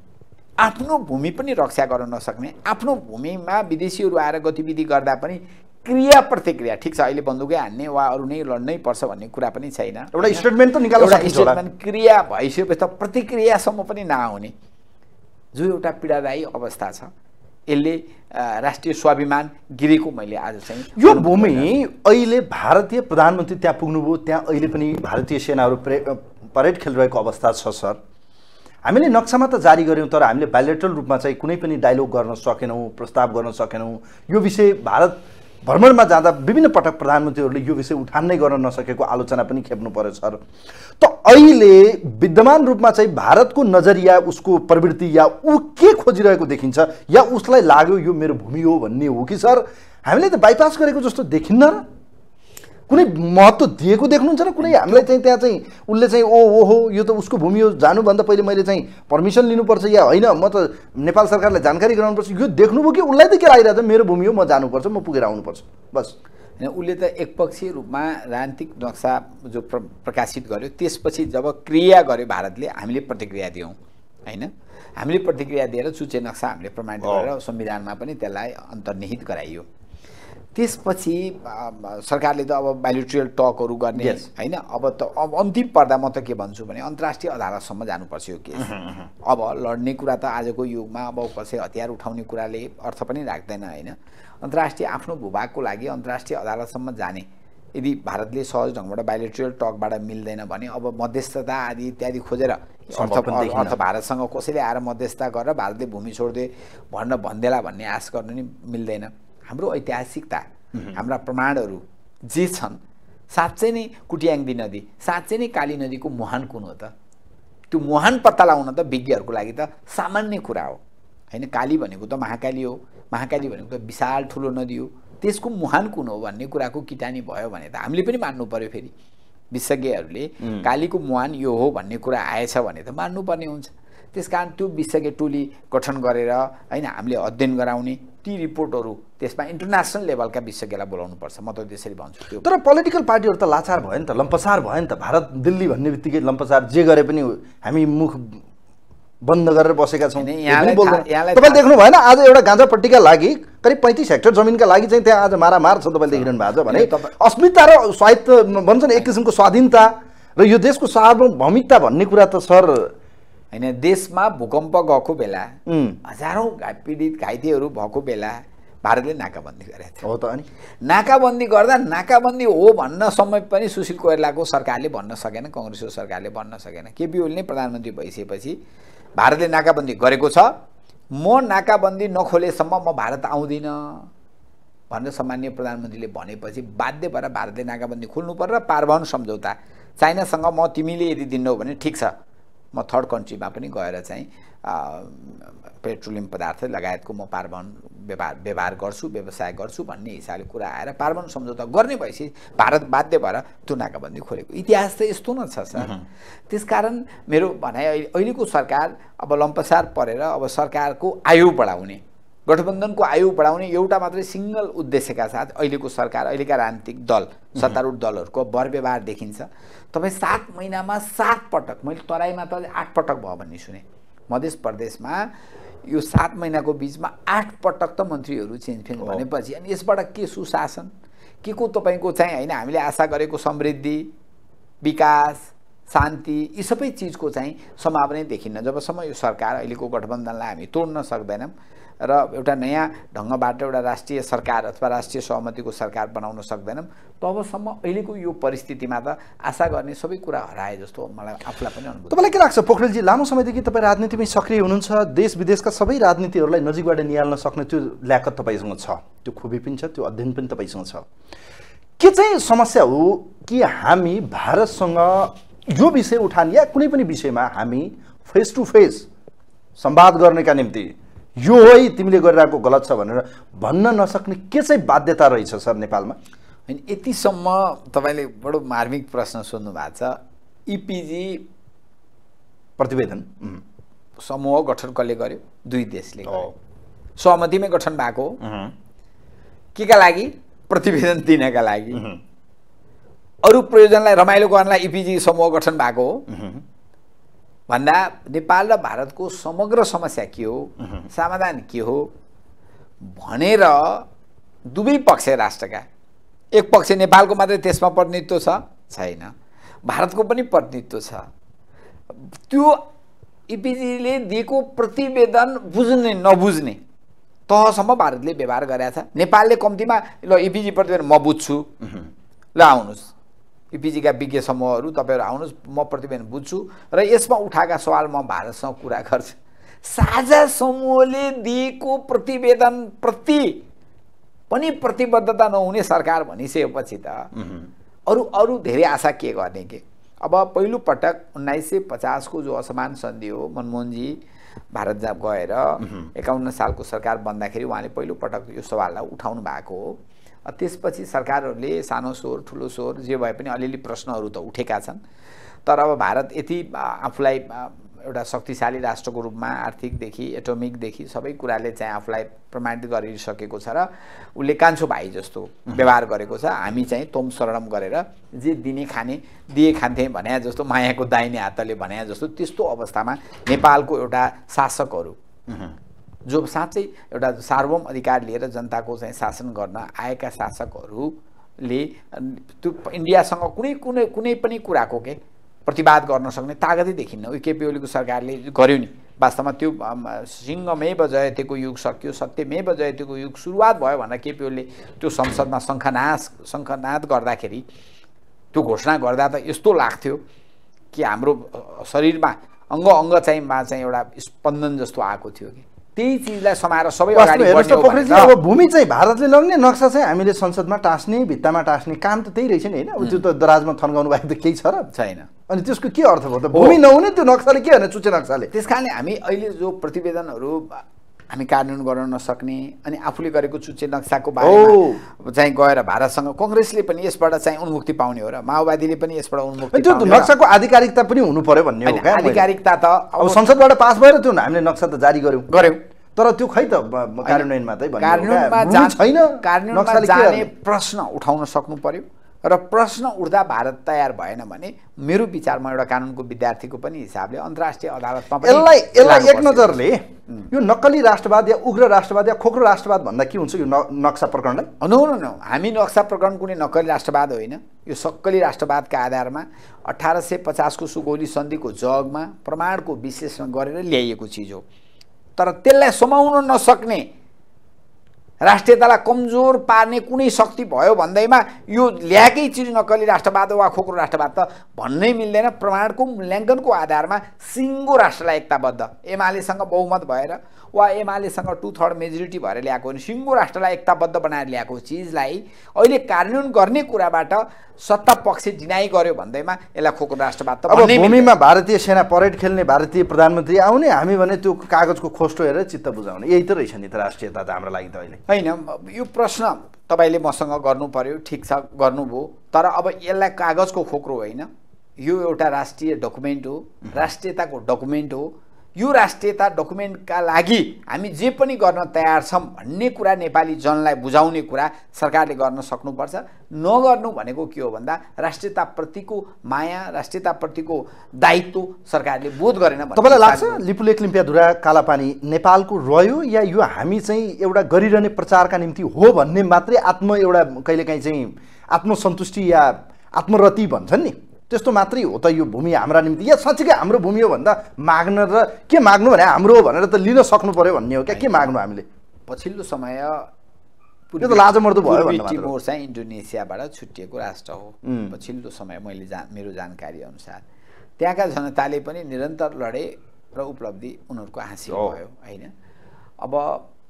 आफ्नो भूमि पनि रक्षा गर्न नसक्ने आफ्नो भूमिमा विदेशीहरू आएर गतिविधि गर्दा पनि क्रिया प्रतिक्रिया ठिक छ अहिले बन्दुकै हान्ने वा अरू नै लड्नै पर्छ भन्ने कुरा पनि छैन। एउटा स्टेटमेन्ट त निकाल्न स्टेटमेन्ट क्रिया भइसकेपछि त प्रतिक्रियासम्म पनि नआउने। जो एउटा पीडादायी अवस्था छ यसले राष्ट्रिय स्वाभिमान गिरेको मैले आज चाहिँ यो भूमि अहिले भारतीय प्रधानमन्त्री त्यहाँ पुग्नुभयो त्यहाँ अहिले पनि भारतीय सेनाहरू प्रे परेड खेलिरहेको अवस्था छ सर। हामीले नक्सामा त जारी गऱ्यौँ तर हामीले बायोलेटरल रूपमा चाहिँ कुनै पनि डायलोग गर्न सकेनौँ प्रस्ताव गर्न सकेनौँ। यो विषय भारत भ्रमणमा जाँदा विभिन्न पटक प्रधानमन्त्रीहरूले यो विषय उठान नै गर्न नसकेको आलोचना पनि खेप्नु पर्यो सर त अहिले विद्यमान रूपमा चाहिँ भारतको नजरिया उसको प्रवृत्ति या ऊ के खोजिरहेको देखिन्छ या उसलाई लाग्यो यो मेरो भूमि हो भन्ने हो कि सर? हामीले त बाइपास गरेको जस्तो देखिन्न र। कुनै महत्त्व दिएको देख्नुहुन्छ र कुनै हामीलाई चाहिँ त्यहाँ चाहिँ उसले चाहिँ ओ ओहो यो त उसको भूमि हो जानुभन्दा पहिले मैले चाहिँ पर्मिसन लिनुपर्छ या होइन म त नेपाल सरकारलाई जानकारी गराउनुपर्छ यो देख्नुभयो कि उसलाई त के लागिरहेको छ मेरो भूमि हो म जानुपर्छ म पुगेर आउनुपर्छ बस। होइन उसले त एकपक्षीय रूपमा राजनीतिक नक्सा जो प्र प्रकाशित गर्यो त्यसपछि जब क्रिया गर्यो भारतले हामीले प्रतिक्रिया दियौँ होइन? हामीले प्रतिक्रिया दिएर चुचे नक्सा हामीले प्रमाणित। गरेर संविधानमा पनि त्यसलाई अन्तर्निहित गराइयो। त्यसपछि सरकारले त अब बायोलिट्रियल टकहरू गर्ने. होइन? अब त अब अन्तिम पर्दा म त के भन्छु भने अन्तर्राष्ट्रिय अदालतसम्म जानुपर्छ यो केस। अब लड्ने कुरा त आजको युगमा अब कसै हतियार उठाउने कुराले अर्थ पनि राख्दैन होइन? अन्तर्राष्ट्रिय आफ्नो भूभागको लागि अन्तर्राष्ट्रिय अदालतसम्म जाने यदि भारतले सहज ढङ्गबाट बायोलिट्रियल टकबाट मिल्दैन भने अब मध्यस्थता आदि इत्यादि खोजेर अर्थ। अर्थ भारतसँग कसैले आएर मध्यस्थता गरेर भारतले भूमि छोडिदिए भन्न भन्देला भन्ने आश गर्नु नि मिल्दैन। हाम्रो ऐतिहासिकता हाम्रा प्रमाणहरू जे छन् साँच्चै नै कुटियाङ्दी नदी साँच्चै नै काली नदीको मुहान कुन हो त? त्यो मुहान पत्ता लगाउन त विज्ञहरूको लागि त सामान्य कुरा हो। होइन काली भनेको त महाकाली हो महाकाली भनेको त विशाल ठुलो नदी हो। त्यसको मुहान कुन हो भन्ने कुराको किटानी भयो भने त हामीले पनि मान्नु पर्यो फेरि। विशेषज्ञहरूले कालीको मुहान यो हो भन्ने कुरा आएछ भने त मान्नुपर्ने हुन्छ। त्यस कारण त्यो विशेषज्ञ टोली गठन गरेर होइन हामीले अध्ययन गराउने ती रिपोर्टहरू त्यसमा इन्टरनेसनल लेभलका विशेषज्ञलाई बोलाउनुपर्छ म त त्यसरी भन्छु। त्यो तर पोलिटिकल पार्टीहरू त लाचार भयो नि त लम्पसार भयो नि त। भारत दिल्ली भन्ने बित्तिकै लम्पसार जे गरे पनि हामी मुख बन्द गरेर बसेका छौँ। तपाईँले देख्नु भएन आज एउटा गाँजापट्टिका लागि करिब पैँतिस हेक्टर जमिनका लागि चाहिँ त्यहाँ आज मारामार छ तपाईँले देखिरहनु भएको छ भने अस्मिता र स्वायत्त भन्छ नि एक किसिमको स्वाधीनता र यो देशको सार्वभौमिकता भन्ने कुरा त सर होइन देशमा भूकम्प गएको बेला हजारौँ घाइ पीडित घाइतेहरू भएको बेला भारतले नाकाबन्दी गरेको थियो। हो त अनि? नाकाबन्दी गर्दा नाकाबन्दी हो भन्न समय पनि सुशील कोइरालाको सरकारले भन्न सकेन कङ्ग्रेसको सरकारले भन्न सकेन। केपी ओलीले प्रधानमन्त्री भइसकेपछि भारतले नाकाबन्दी गरेको छ। म नाकाबन्दी नखोलेसम्म म भारत आउँदिनँ भनेर सामान्य प्रधानमन्त्रीले भनेपछि बाध्य भएर भारतले नाकाबन्दी खोल्नु पर्यो र पारवहन सम्झौता। चाइनासँग म तिमीले यदि दिन्नौ भने ठिक छ। म थर्ड कन्ट्रीमा पनि गएर चाहिँ पेट्रोलियम पदार्थ लगायतको म पारवहन व्यवहार व्यवहार गर्छु व्यवसाय गर्छु भन्ने हिसाबले कुरा आएर पारवहन सम्झौता गर्ने भएपछि भारत बाध्य भएर त्यो नाकाबन्दी खोलेको। इतिहास त यस्तो न छ सर। त्यसकारण मेरो भनाइ अहिले अहिलेको सरकार अब लम्पसार परेर अब सरकारको आयु बढाउने गठबन्धनको आयु बढाउने एउटा मात्रै सिङ्गल उद्देश्यका साथ अहिलेको सरकार अहिलेका राजनीतिक दल सत्तारूढ दलहरूको वर व्यवहार देखिन्छ। तपाईँ सात महिनामा सात पटक मैले तराईमा त आठ पटक भयो भन्ने सुने। मध्य प्रदेशमा यो सात महिनाको बिचमा आठ पटक त मन्त्रीहरू चेन्ज फेन्ज भनेपछि अनि यसबाट के सुशासन? के को तपाईँको चाहिँ होइन हामीले आशा गरेको समृद्धि विकास शान्ति यी सबै चिजको चाहिँ सम्भावनै देखिन्न। जबसम्म यो सरकार अहिलेको गठबन्धनलाई हामी तोड्न सक्दैनौँ र एउटा नयाँ ढङ्गबाट एउटा राष्ट्रिय सरकार अथवा राष्ट्रिय सहमतिको सरकार बनाउन सक्दैनौँ तबसम्म अहिलेको यो परिस्थितिमा त आशा गर्ने सबै कुरा हराए जस्तो मलाई आफूलाई पनि अनुभूति तपाईँलाई के लाग्छ? पोखरेलजी लामो समयदेखि तपाईँ राजनीतिमै सक्रिय हुनुहुन्छ देश विदेशका सबै राजनीतिहरूलाई नजिकबाट निहाल्न सक्ने त्यो ल्याकत तपाईँसँग छ। त्यो खुबी पनि छ त्यो अध्ययन पनि तपाईँसँग छ। के चाहिँ समस्या हो कि हामी भारतसँग यो विषय उठान या कुनै पनि विषयमा हामी फेस टु फेस संवाद गर्नेका निम्ति यो है तिमीले गरिरहेको गलत छ भनेर भन्न नसक्ने के चाहिँ बाध्यता रहेछ सर नेपालमा? होइन यतिसम्म तपाईँले बडो मार्मिक प्रश्न सोध्नु भएको छ। इपिजी प्रतिवेदन। समूह गठन कसले गर्यो? दुई देशले। सहमतिमै गठन भएको के का लागि? प्रतिवेदन दिनका लागि। अरू प्रयोजनलाई रमाइलो गर्नलाई इपिजी समूह गठन भएको हो। भन्दा नेपाल र भारतको समग्र समस्या के हो? समाधान के हो? भनेर दुवै पक्ष राष्ट्रका। एक पक्ष नेपालको मात्रै त्यसमा प्रतिनिधित्व छ? छैन। भारतको पनि प्रतिनिधित्व छ। त्यो इपिजीले दिएको प्रतिवेदन बुझ्ने नबुझ्ने तहसम्म भारतले व्यवहार गरेका छ। नेपालले कम्तीमा ल इपिजी प्रतिवेदन म बुझ्छु। ल आउनुहोस्। इपिजीका विज्ञ समूहहरू तपाईँहरू आउनुहोस् म प्रतिवेदन बुझ्छु र यसमा उठाएका सवाल म भारतसँग कुरा गर्छु। साझा समूहले दिएको प्रतिवेदन प्रति पनि प्रतिबद्धता नहुने सरकार भनिसकेपछि त अरू अरू धेरै आशा के गर्ने के? अब पहिलो पटक उन्नाइस सय पचासको जो असमान सन्धि हो मनमोहनजी भारत गएर एकाउन्न सालको सरकार बन्दाखेरि उहाँले पहिलो पटक यो सवाललाई उठाउनु भएको हो। त्यसपछि सरकारहरूले सानो स्वर ठुलो स्वर जे भए पनि अलिअलि प्रश्नहरू त उठेका छन्। तर अब भारत यति आफूलाई एउटा शक्तिशाली राष्ट्रको रूपमा आर्थिकदेखि एटोमिकदेखि सबै कुराले चाहिँ आफूलाई प्रमाणित गरिसकेको छ र उसले कान्छो भाइ जस्तो व्यवहार गरेको छ। हामी चाहिँ तोम शरणम गरेर जे दिने खाने दिए खान्थे भने जस्तो मायाको दाहिने हातले भने जस्तो त्यस्तो अवस्थामा नेपालको एउटा शासकहरू। जो साँच्चै एउटा सार्वभौम अधिकार लिएर जनताको चाहिँ शासन गर्न आएका शासकहरूले त्यो इन्डियासँग कुनै कुनै कुनै पनि कुराको के प्रतिवाद गर्न सक्ने तागतै देखिन्न। उयो केपी ओलीको सरकारले गर्यो नि। वास्तवमा त्यो सिंहमेव जयतेको युग सक्यो सत्यमेव जयतेको युग सुरुवात भयो भनेर केपी ओलीले त्यो संसदमा शङ्खनाश शङ्खनाद गर्दाखेरि त्यो घोषणा गर्दा त यस्तो लाग्थ्यो कि हाम्रो शरीरमा अङ्ग अङ्ग चाहिँ मा चाहिँ एउटा स्पन्दन जस्तो आएको थियो कि। त्यही चिजलाई समाएर सबै पोखरेलजी अब भूमि चाहिँ भारतले लग्ने नक्सा चाहिँ हामीले संसदमा टाँस्ने भित्तामा टाँस्ने काम त त्यही रहेछ नि होइन। त्यो त दराजमा थन्काउनु बाहेक त केही छ र। छैन। अनि त्यसको के अर्थ भयो त? भूमि नहुने त्यो नक्साले के भने चुचे नक्साले। त्यस कारणले हामी अहिले जो प्रतिवेदनहरू हामी कानुन गर्न नसक्ने अनि आफूले गरेको चुच्चे नक्साको बारेमा चाहिँ गएर भारतसँग कङ्ग्रेसले पनि यसबाट चाहिँ उन्मुक्ति पाउने हो र माओवादीले पनि यसबाट उन्मुक्ति त्यो। नक्साको आधिकारिकता पनि हुनु पर्यो भन्ने हो। आधिकारिकता त अब संसदबाट पास भएर त्यो हामीले नक्सा त जारी गर्यौँ गऱ्यौँ तर त्यो खै त कार्यान्वयनमा क्या। कार्यान्वयनमा छैन कार्यान्वयनमा जाने? प्रश्न उठाउन सक्नु पर्यो र प्रश्न उठ्दा भारत तयार भएन भने मेरो विचारमा एउटा कानुनको विद्यार्थीको पनि हिसाबले अन्तर्राष्ट्रिय अदालतमा पनि यसलाई यसलाई एक। नजरले यो नक्कली राष्ट्रवाद या उग्र राष्ट्रवाद या खोक्रो राष्ट्रवाद भन्दा के हुन्छ यो नक्सा प्रकरणलाई? No no no. हामी नक्सा प्रकरण कुनै नक्कली राष्ट्रवाद होइन। यो सक्कली राष्ट्रवादका आधारमा अठार सय पचासको सुगौली सन्धिको जगमा प्रमाणको विश्लेषण गरेर ल्याइएको चिज हो। तर त्यसलाई समाउन नसक्ने राष्ट्रियतालाई कमजोर पार्ने कुनै शक्ति भयो भन्दैमा यो ल्याएकै चिज नक्कली राष्ट्रवाद वा खोक्रो राष्ट्रवाद त भन्नै मिल्दैन। प्रमाणको मूल्याङ्कनको आधारमा सिङ्गो राष्ट्रलाई एकताबद्ध। एमालेसँग बहुमत भएर वा एमालेसँग टु थर्ड मेजोरिटी भएर ल्याएको भने सिङ्गो राष्ट्रलाई एकताबद्ध बनाएर ल्याएको चिजलाई अहिले कार्यान्वयन गर्ने कुराबाट सत्ता पक्ष डिनाइ गर्यो भन्दैमा यसलाई खोक्रो राष्ट्रवाद त अब। भूमिमा भारतीय सेना परेड खेल्ने भारतीय प्रधानमन्त्री आउने हामी भने त्यो कागजको खोस्टो हेरेर चित्त बुझाउने। यही त रहेछ नि त राष्ट्रियता त हाम्रो लागि त अहिले। होइन यो प्रश्न तपाईँले मसँग गर्नु पर्यो ठिक छ गर्नुभयो। तर अब यसलाई कागजको खोक्रो होइन। यो एउटा राष्ट्रिय डकुमेन्ट हो। राष्ट्रियताको डकुमेन्ट हो। यो राष्ट्रियता डकुमेन्टका लागि हामी जे पनि गर्न तयार छौँ भन्ने कुरा नेपाली जनलाई बुझाउने कुरा सरकारले गर्न सक्नुपर्छ। नगर्नु भनेको के हो भन्दा राष्ट्रियताप्रतिको माया राष्ट्रियताप्रतिको दायित्व सरकारले बोध गरेन तपाईँलाई लाग्छ लिपुलेक लिम्पियाधुरा कालापानी नेपालको रह्यो या यो हामी चाहिँ एउटा गरिरहने प्रचारका निम्ति हो भन्ने मात्रै आत्म एउटा कहिलेकाहीँ चाहिँ आत्मसन्तुष्टि या आत्मरति भन्छन् नि? त्यस्तो मात्रै हो त यो भूमि हाम्रा निम्ति। या साँच्चीकै हाम्रो भूमि हो भन्दा माग्न र के माग्नु भने हाम्रो हो भनेर त लिन सक्नु पर्यो भन्ने हो क्या? के माग्नु हामीले? पछिल्लो समय यो त लाजमर्दो भयो। टिमोर चाहिँ इन्डोनेसियाबाट छुट्टिएको राष्ट्र हो. पछिल्लो समय मैले जा मेरो जानकारी अनुसार। त्यहाँका जनताले पनि निरन्तर लडे र उपलब्धि उनीहरूको हासिल। भयो होइन? अब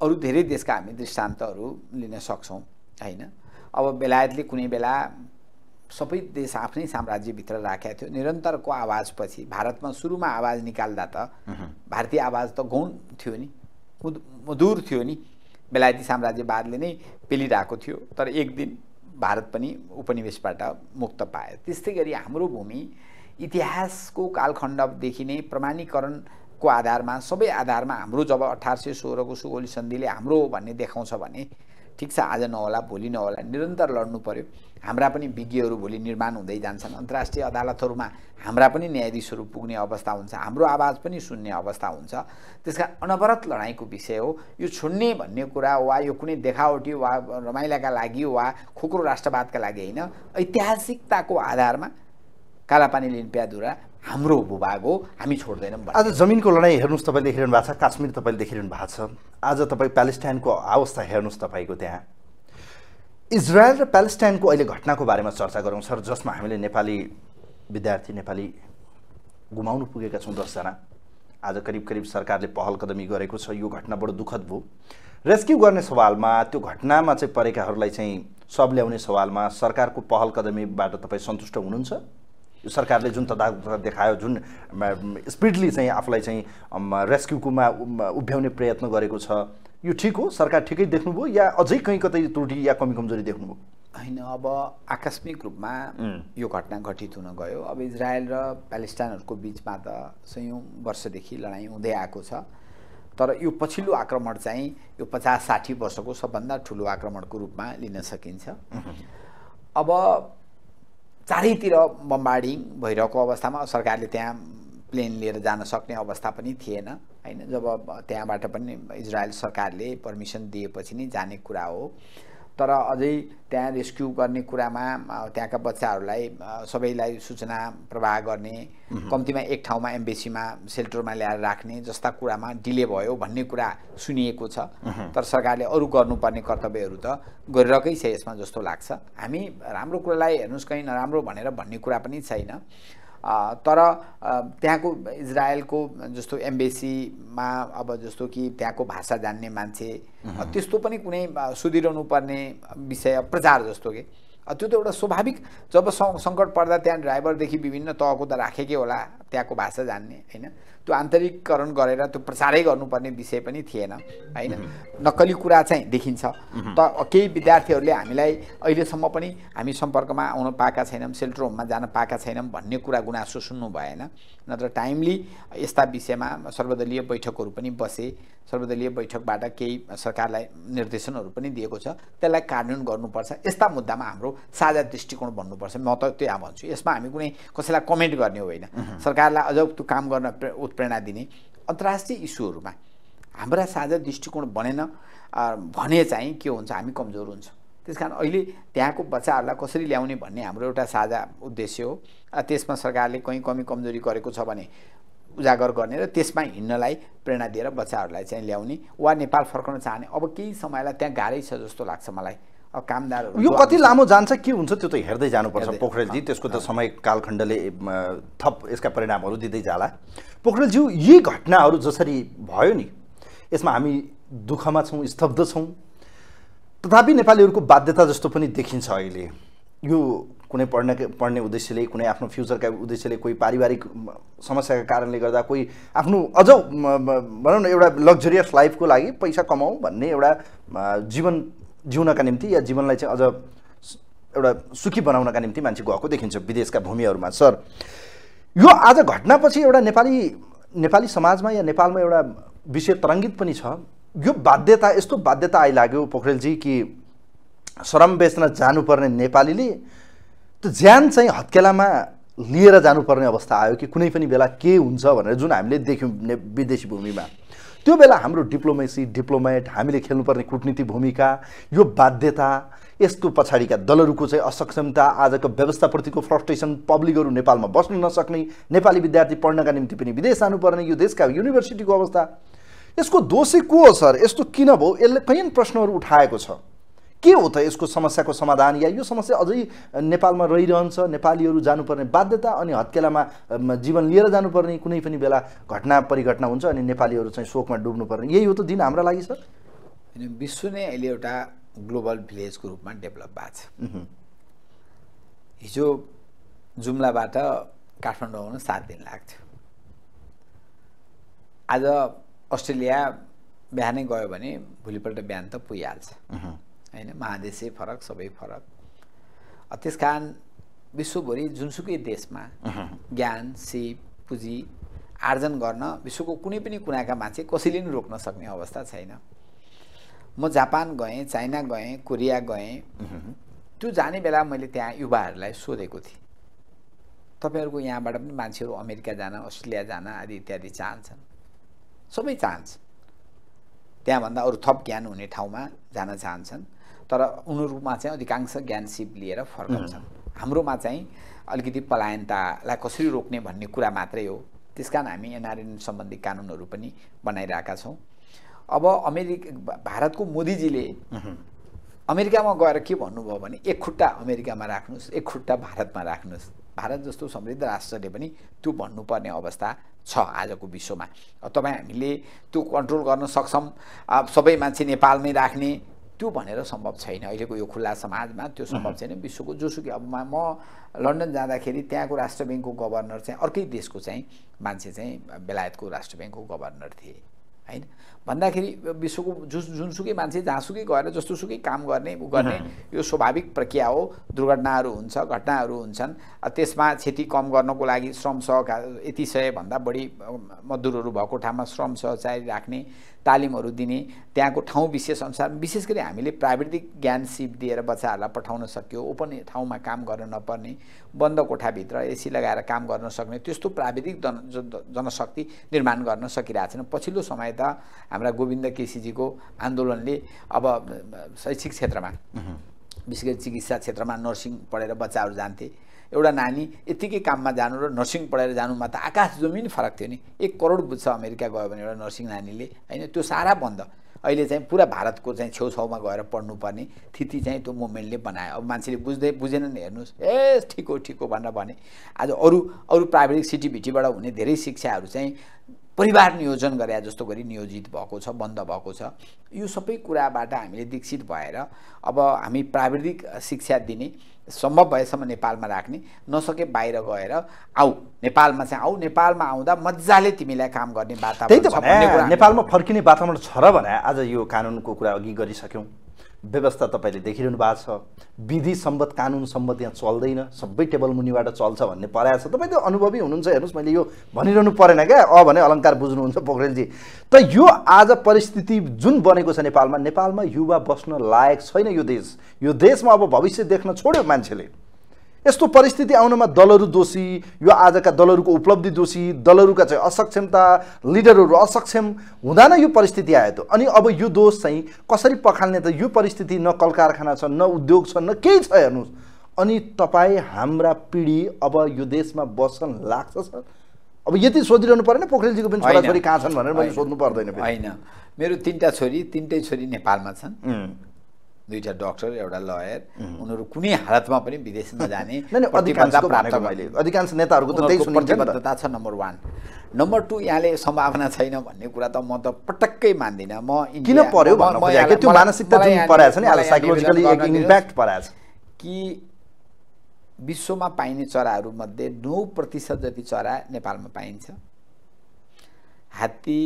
अरू धेरै देशका हामी दृष्टान्तहरू लिन सक्छौँ होइन? अब बेलायतले कुनै बेला सबै देश आफ्नै साम्राज्यभित्र राखेका थियो। निरन्तरको आवाजपछि भारतमा सुरुमा आवाज निकाल्दा त भारतीय आवाज त गौण थियो नि। मधुर थियो नि। बेलायती साम्राज्यवादले नै पेलिरहेको थियो। तर एक दिन भारत पनि उपनिवेशबाट मुक्त पायो। त्यस्तै गरी हाम्रो भूमि इतिहासको कालखण्डदेखि नै प्रमाणीकरण को आधारमा सबै आधारमा हाम्रो जब अठार सय सोह्रको सुगौली सन्धिले हाम्रो हो भन्ने देखाउँछ भने ठिक छ आज नहोला भोलि नहोला निरन्तर लड्नु पर्यो। हाम्रा पनि विज्ञहरू भोलि निर्माण हुँदै जान्छन्। अन्तर्राष्ट्रिय अदालतहरूमा हाम्रा पनि न्यायाधीशहरू पुग्ने अवस्था हुन्छ। हाम्रो आवाज पनि सुन्ने अवस्था हुन्छ। त्यसका अनवरत लडाइँको विषय हो। यो छोड्ने भन्ने कुरा वा यो कुनै देखावटी वा रमाइलाका लागि वा खोक्रो राष्ट्रवादका लागि होइन। ऐतिहासिकताको आधारमा कालापानी लिम्पियाधुरा हाम्रो भूभाग हो। हामी छोड्दैनौँ। आज जमिनको लडाइँ हेर्नुहोस् तपाईँले देखिरहनु भएको छ। काश्मीर तपाईँले देखिरहनु भएको छ। आज तपाईँ प्यालेस्टाइनको अवस्था हेर्नुहोस् तपाईँको त्यहाँ। इजरायल र प्यालेस्टाइनको अहिले घटनाको बारेमा चर्चा गरौँ। सर जसमा हामीले नेपाली विद्यार्थी नेपाली गुमाउनु पुगेका छौँ दसजना। आज करिब करिब सरकारले पहल कदमी गरेको छ। यो घटना बडो दुःखद भयो। रेस्क्यु गर्ने सवालमा त्यो घटनामा चाहिँ परेकाहरूलाई चाहिँ सब ल्याउने सवालमा सरकारको पहल कदमीबाट तपाईँ सन्तुष्ट हुनुहुन्छ? यो सरकारले जुन तदारुकता देखायो जुन स्पिडली चाहिँ आफूलाई चाहिँ रेस्क्युकोमा उभ्याउने प्रयत्न गरेको छ यो ठिक हो? सरकार ठिकै देख्नुभयो या अझै कहीँ कतै त्रुटि या कमी कमजोरी देख्नुभयो? होइन अब आकस्मिक रूपमा. यो घटना घटित हुन गयो। अब इजरायल र प्यालेस्टाइनहरूको बिचमा त सयौँ वर्षदेखि लडाइँ हुँदै आएको छ। तर यो पछिल्लो आक्रमण चाहिँ यो पचास साठी वर्षको सबभन्दा ठुलो आक्रमणको रूपमा लिन सकिन्छ। अब चारैतिर बम्बार्डिङ भइरहेको अवस्थामा सरकारले त्यहाँ प्लेन लिएर जान सक्ने अवस्था पनि थिएन। होइन जब त्यहाँबाट पनि इजरायल सरकारले पर्मिसन दिएपछि नै जाने कुरा हो। तर अझै त्यहाँ रेस्क्यु गर्ने कुरामा त्यहाँका बच्चाहरूलाई सबैलाई सूचना प्रवाह गर्ने कम्तीमा एक ठाउँमा एम्बेसीमा सेल्टरमा ल्याएर राख्ने जस्ता कुरामा डिले भयो भन्ने कुरा सुनिएको छ। तर सरकारले अरू गर्नुपर्ने कर्तव्यहरू त गरिरहेकै छ यसमा जस्तो लाग्छ। हामी राम्रो कुरालाई हेर्नुहोस् कहीँ नराम्रो भनेर भन्ने कुरा पनि छैन। तर त्यहाँको इजरायलको जस्तो एम्बेसीमा अब जस्तो कि त्यहाँको भाषा जान्ने मान्छे त्यस्तो पनि कुनै सुधिरहनु पर्ने विषय प्रचार जस्तो के। त्यो त एउटा स्वाभाविक जब सङ्कट पर्दा त्यहाँ ड्राइभरदेखि विभिन्न तहको त राखेकै होला। त्यहाँको भाषा जान्ने होइन? त्यो आन्तरिककरण गरेर त्यो प्रचारै गर्नुपर्ने विषय पनि थिएन होइन? नक्कली कुरा चाहिँ देखिन्छ। त केही विद्यार्थीहरूले हामीलाई अहिलेसम्म पनि हामी सम्पर्कमा आउन पाएका छैनौँ सेल्टर होममा जान पाएका छैनौँ भन्ने कुरा गुनासो सुन्नु भएन। नत्र टाइमली यस्ता विषयमा सर्वदलीय बैठकहरू पनि बसे सर्वदलीय बैठकबाट केही सरकारलाई निर्देशनहरू पनि दिएको छ। त्यसलाई कार्यान्वयन गर्नुपर्छ। यस्ता मुद्दामा हाम्रो साझा दृष्टिकोण भन्नुपर्छ म त त्यहाँ भन्छु। यसमा हामी कुनै कसैलाई कमेन्ट गर्ने होइन। सरकारलाई अझ त्यो काम गर्न प्रे- उत्प्रेरणा दिने अन्तर्राष्ट्रिय इस्युहरूमा हाम्रा साझा दृष्टिकोण बनेन भने चाहिँ के हुन्छ हामी कमजोर हुन्छौँ। त्यस कारण अहिले त्यहाँको बच्चाहरूलाई कसरी ल्याउने भन्ने हाम्रो एउटा साझा उद्देश्य हो। त्यसमा सरकारले कहीँ कमी कमजोरी गरेको छ भने उजागर गर्ने र त्यसमा हिँड्नलाई प्रेरणा दिएर बच्चाहरूलाई चाहिँ ल्याउने वा नेपाल फर्कन चाहने अब केही समयलाई त्यहाँ गाह्रै छ जस्तो लाग्छ मलाई। कामदारहरू यो कति लामो जान्छ के हुन्छ त्यो त हेर्दै जानुपर्छ पोखरेलजी। त्यसको त समय कालखण्डले थप यसका परिणामहरू दिँदै जाला। पोखरेलज्यू यी घटनाहरू जसरी भयो नि यसमा हामी दुःखमा छौँ स्तब्ध छौँ। तथापि नेपालीहरूको बाध्यता जस्तो पनि देखिन्छ अहिले। यो कुनै पढ्ने पढ्ने उद्देश्यले कुनै आफ्नो फ्युचरका उद्देश्यले कोही पारिवारिक समस्याका कारणले गर्दा कोही आफ्नो अझ भनौँ न एउटा लग्जरियस लाइफको लागि पैसा कमाउँ भन्ने एउटा जीवन जिउनका निम्ति या जीवनलाई चाहिँ अझ एउटा सुखी बनाउनका निम्ति मान्छे गएको देखिन्छ विदेशका भूमिहरूमा। सर यो आज घटनापछि एउटा नेपाली नेपाली समाजमा या नेपालमा एउटा विषय तरङ्गित पनि छ। यो बाध्यता यस्तो बाध्यता आइलाग्यो पोखरेलजी कि श्रम बेच्न जानुपर्ने नेपालीले त्यो ज्यान चाहिँ हत्केलामा लिएर जानुपर्ने अवस्था आयो कि कुनै पनि बेला के हुन्छ भनेर जुन हामीले देख्यौँ विदेशी भूमिमा? त्यो बेला हाम्रो डिप्लोमेसी डिप्लोमेट हामीले खेल्नुपर्ने कुटनीति भूमिका यो बाध्यता यसको पछाडिका दलहरूको चाहिँ असक्षमता आजको व्यवस्थाप्रतिको फ्रस्ट्रेसन पब्लिकहरू नेपालमा बस्न नसक्ने नेपाली विद्यार्थी पढ्नका निम्ति पनि विदेश जानुपर्ने यो देशका युनिभर्सिटीको अवस्था। यसको दोषी को हो सर? यस्तो किन भयो? यसले कैयन प्रश्नहरू उठाएको छ। के हो त यसको समस्याको समाधान? या यो समस्या अझै नेपालमा रहिरहन्छ नेपालीहरू जानुपर्ने बाध्यता अनि हत्केलामा जीवन लिएर जानुपर्ने कुनै पनि बेला घटना परिघटना हुन्छ अनि नेपालीहरू चाहिँ शोकमा डुब्नुपर्ने। यही हो त दिन हाम्रो लागि सर? होइन विश्व नै अहिले एउटा ग्लोबल भिलेजको रूपमा डेभलप भएको छ। हिजो जुम्लाबाट काठमाडौँ आउन सात दिन लाग्थ्यो। आज अस्ट्रेलिया बिहानै गयो भने भोलिपल्ट बिहान त पुगिहाल्छ। होइन महादेशै फरक सबै फरक। त्यस कारण विश्वभरि जुनसुकै देशमा ज्ञान सिप पुँजी आर्जन गर्न विश्वको कुनै पनि कुनाका मान्छे कसैले पनि रोक्न सक्ने अवस्था छैन। म जापान गएँ चाइना गएँ कोरिया गएँ। त्यो जाने बेला मैले त्यहाँ युवाहरूलाई सोधेको थिएँ। तपाईँहरूको यहाँबाट पनि मान्छेहरू अमेरिका जान अस्ट्रेलिया जान आदि इत्यादि चाहन्छन्। सबै चाहन्छ। त्यहाँभन्दा अरू थप ज्ञान हुने ठाउँमा जान चाहन्छन्। तर उनीहरूमा चाहिँ अधिकांश ज्ञान सिप लिएर फर्कन्छन् हाम्रोमा चाहिँ अलिकति पलायनतालाई कसरी रोक्ने भन्ने कुरा मात्रै हो। त्यस कारण हामी एनआरएन सम्बन्धी कानुनहरू पनि बनाइरहेका छौँ। अब अमेरिका भारतको मोदीजीले अमेरिकामा गएर के भन्नुभयो भने एक खुट्टा अमेरिकामा राख्नुहोस् एक खुट्टा भारतमा राख्नुहोस्। भारत जस्तो समृद्ध राष्ट्रले पनि त्यो भन्नुपर्ने अवस्था छ आजको विश्वमा। तपाईँ हामीले त्यो कन्ट्रोल गर्न सक्छौँ सबै मान्छे नेपालमै राख्ने त्यो भनेर सम्भव छैन। अहिलेको यो खुल्ला समाजमा त्यो सम्भव छैन। विश्वको जोसुकै अब म लन्डन जाँदाखेरि त्यहाँको राष्ट्र ब्याङ्कको गभर्नर चाहिँ अर्कै देशको चाहिँ मान्छे चाहिँ बेलायतको राष्ट्र ब्याङ्कको गभर्नर थिए होइन? भन्दाखेरि विश्वको जुस जुनसुकै मान्छे जहाँसुकै गएर जस्तोसुकै काम गर्ने उ गर्ने यो स्वाभाविक प्रक्रिया हो। दुर्घटनाहरू हुन्छ घटनाहरू हुन्छन्। त्यसमा क्षति कम गर्नको लागि श्रम सहकार यति सयभन्दा बढी मजदुरहरू भएको ठाउँमा श्रम सहचारी राख्ने तालिमहरू दिने त्यहाँको ठाउँ विशेष अनुसार विशेष गरी हामीले प्राविधिक ज्ञान सिप दिएर बच्चाहरूलाई पठाउन सक्यो ओपन ठाउँमा काम गर्न नपर्ने बन्द कोठाभित्र एसी लगाएर काम गर्न सक्ने त्यस्तो प्राविधिक जन जनशक्ति निर्माण गर्न सकिरहेछन् पछिल्लो समय त हाम्रा गोविन्द केसीजीको आन्दोलनले अब शैक्षिक क्षेत्रमा विशेष गरी चिकित्सा क्षेत्रमा नर्सिङ पढेर बच्चाहरू जान्थे। एउटा नानी यत्तिकै काममा जानु र नर्सिङ पढाएर जानुमा त आकाश जमिन फरक थियो नि। एक करोड बुझ्छ अमेरिका गयो भने एउटा नर्सिङ नानीले होइन? त्यो सारा बन्द। अहिले चाहिँ पुरा भारतको चाहिँ छेउछाउमा गएर पढ्नुपर्ने स्थिति चाहिँ त्यो मुभमेन्टले बनायो। अब मान्छेले बुझ्दै बुझेनन् हेर्नुहोस्। ए ठिक हो ठिक हो भनेर भने। आज अरू अरू प्राविधिक सिटिभिटीबाट हुने धेरै शिक्षाहरू चाहिँ परिवार नियोजन गरे जस्तो गरी नियोजित भएको छ बन्द भएको छ। यो सबै कुराबाट हामीले दीक्षित भएर अब हामी प्राविधिक शिक्षा दिने सम्भव भएसम्म नेपालमा राख्ने नसके बाहिर गएर आऊ नेपालमा चाहिँ आऊ नेपालमा आउँदा मजाले तिमीलाई काम गर्ने वातावरण नेपालमा फर्किने वातावरण छ र भने आज यो कानुनको कुरा अघि गरिसक्यौँ। व्यवस्था तपाईँले देखिरहनु भएको छ। विधि सम्बत कानुन सम्बत यहाँ चल्दैन। सबै टेबल मुनिबाट चल्छ भन्ने पराएको छ। तपाईँ त अनुभवी हुनुहुन्छ। हेर्नुहोस् मैले यो भनिरहनु परेन क्या। अ भने अलङ्कार बुझ्नुहुन्छ पोखरेलजी। त यो आज परिस्थिति जुन बनेको छ नेपालमा नेपालमा युवा बस्न लायक छैन यो देश। यो देशमा अब भविष्य देख्न छोड्यो मान्छेले। यस्तो परिस्थिति आउनमा दलहरू दोषी यो आजका दलहरूको उपलब्धि दोषी दलहरूका चाहिँ असक्षमता लिडरहरू असक्षम हुँदा नै यो परिस्थिति आयो त। अनि अब यो दोष चाहिँ कसरी पखाल्ने त? यो परिस्थिति न कल कारखाना छ न उद्योग छ न केही छ हेर्नुहोस्। अनि तपाईँ हाम्रा पिँढी अब यो देशमा बस्न लाग्छ सर? अब यति सोधिरहनु परेन पोखरेलजीको पनि छोराछोरी कहाँ छन् भनेर मैले सोध्नु पर्दैन होइन। मेरो तिनवटा छोरी तिनटै छोरी नेपालमा छन्। दुईवटा डक्टर एउटा लयर उनीहरू कुनै हालतमा पनि विदेश नजाने अधिकांश नेताहरूको त त्यही प्रतिबद्धता छ नम्बर वान नम्बर टू यहाँले सम्भावना छैन भन्ने कुरा त म त पटक्कै मान्दिनँ। म किन पर्यो त्यो मानसिकता कि विश्वमा पाइने चराहरूमध्ये नौ प्रतिशत जति चरा नेपालमा पाइन्छ। हात्ती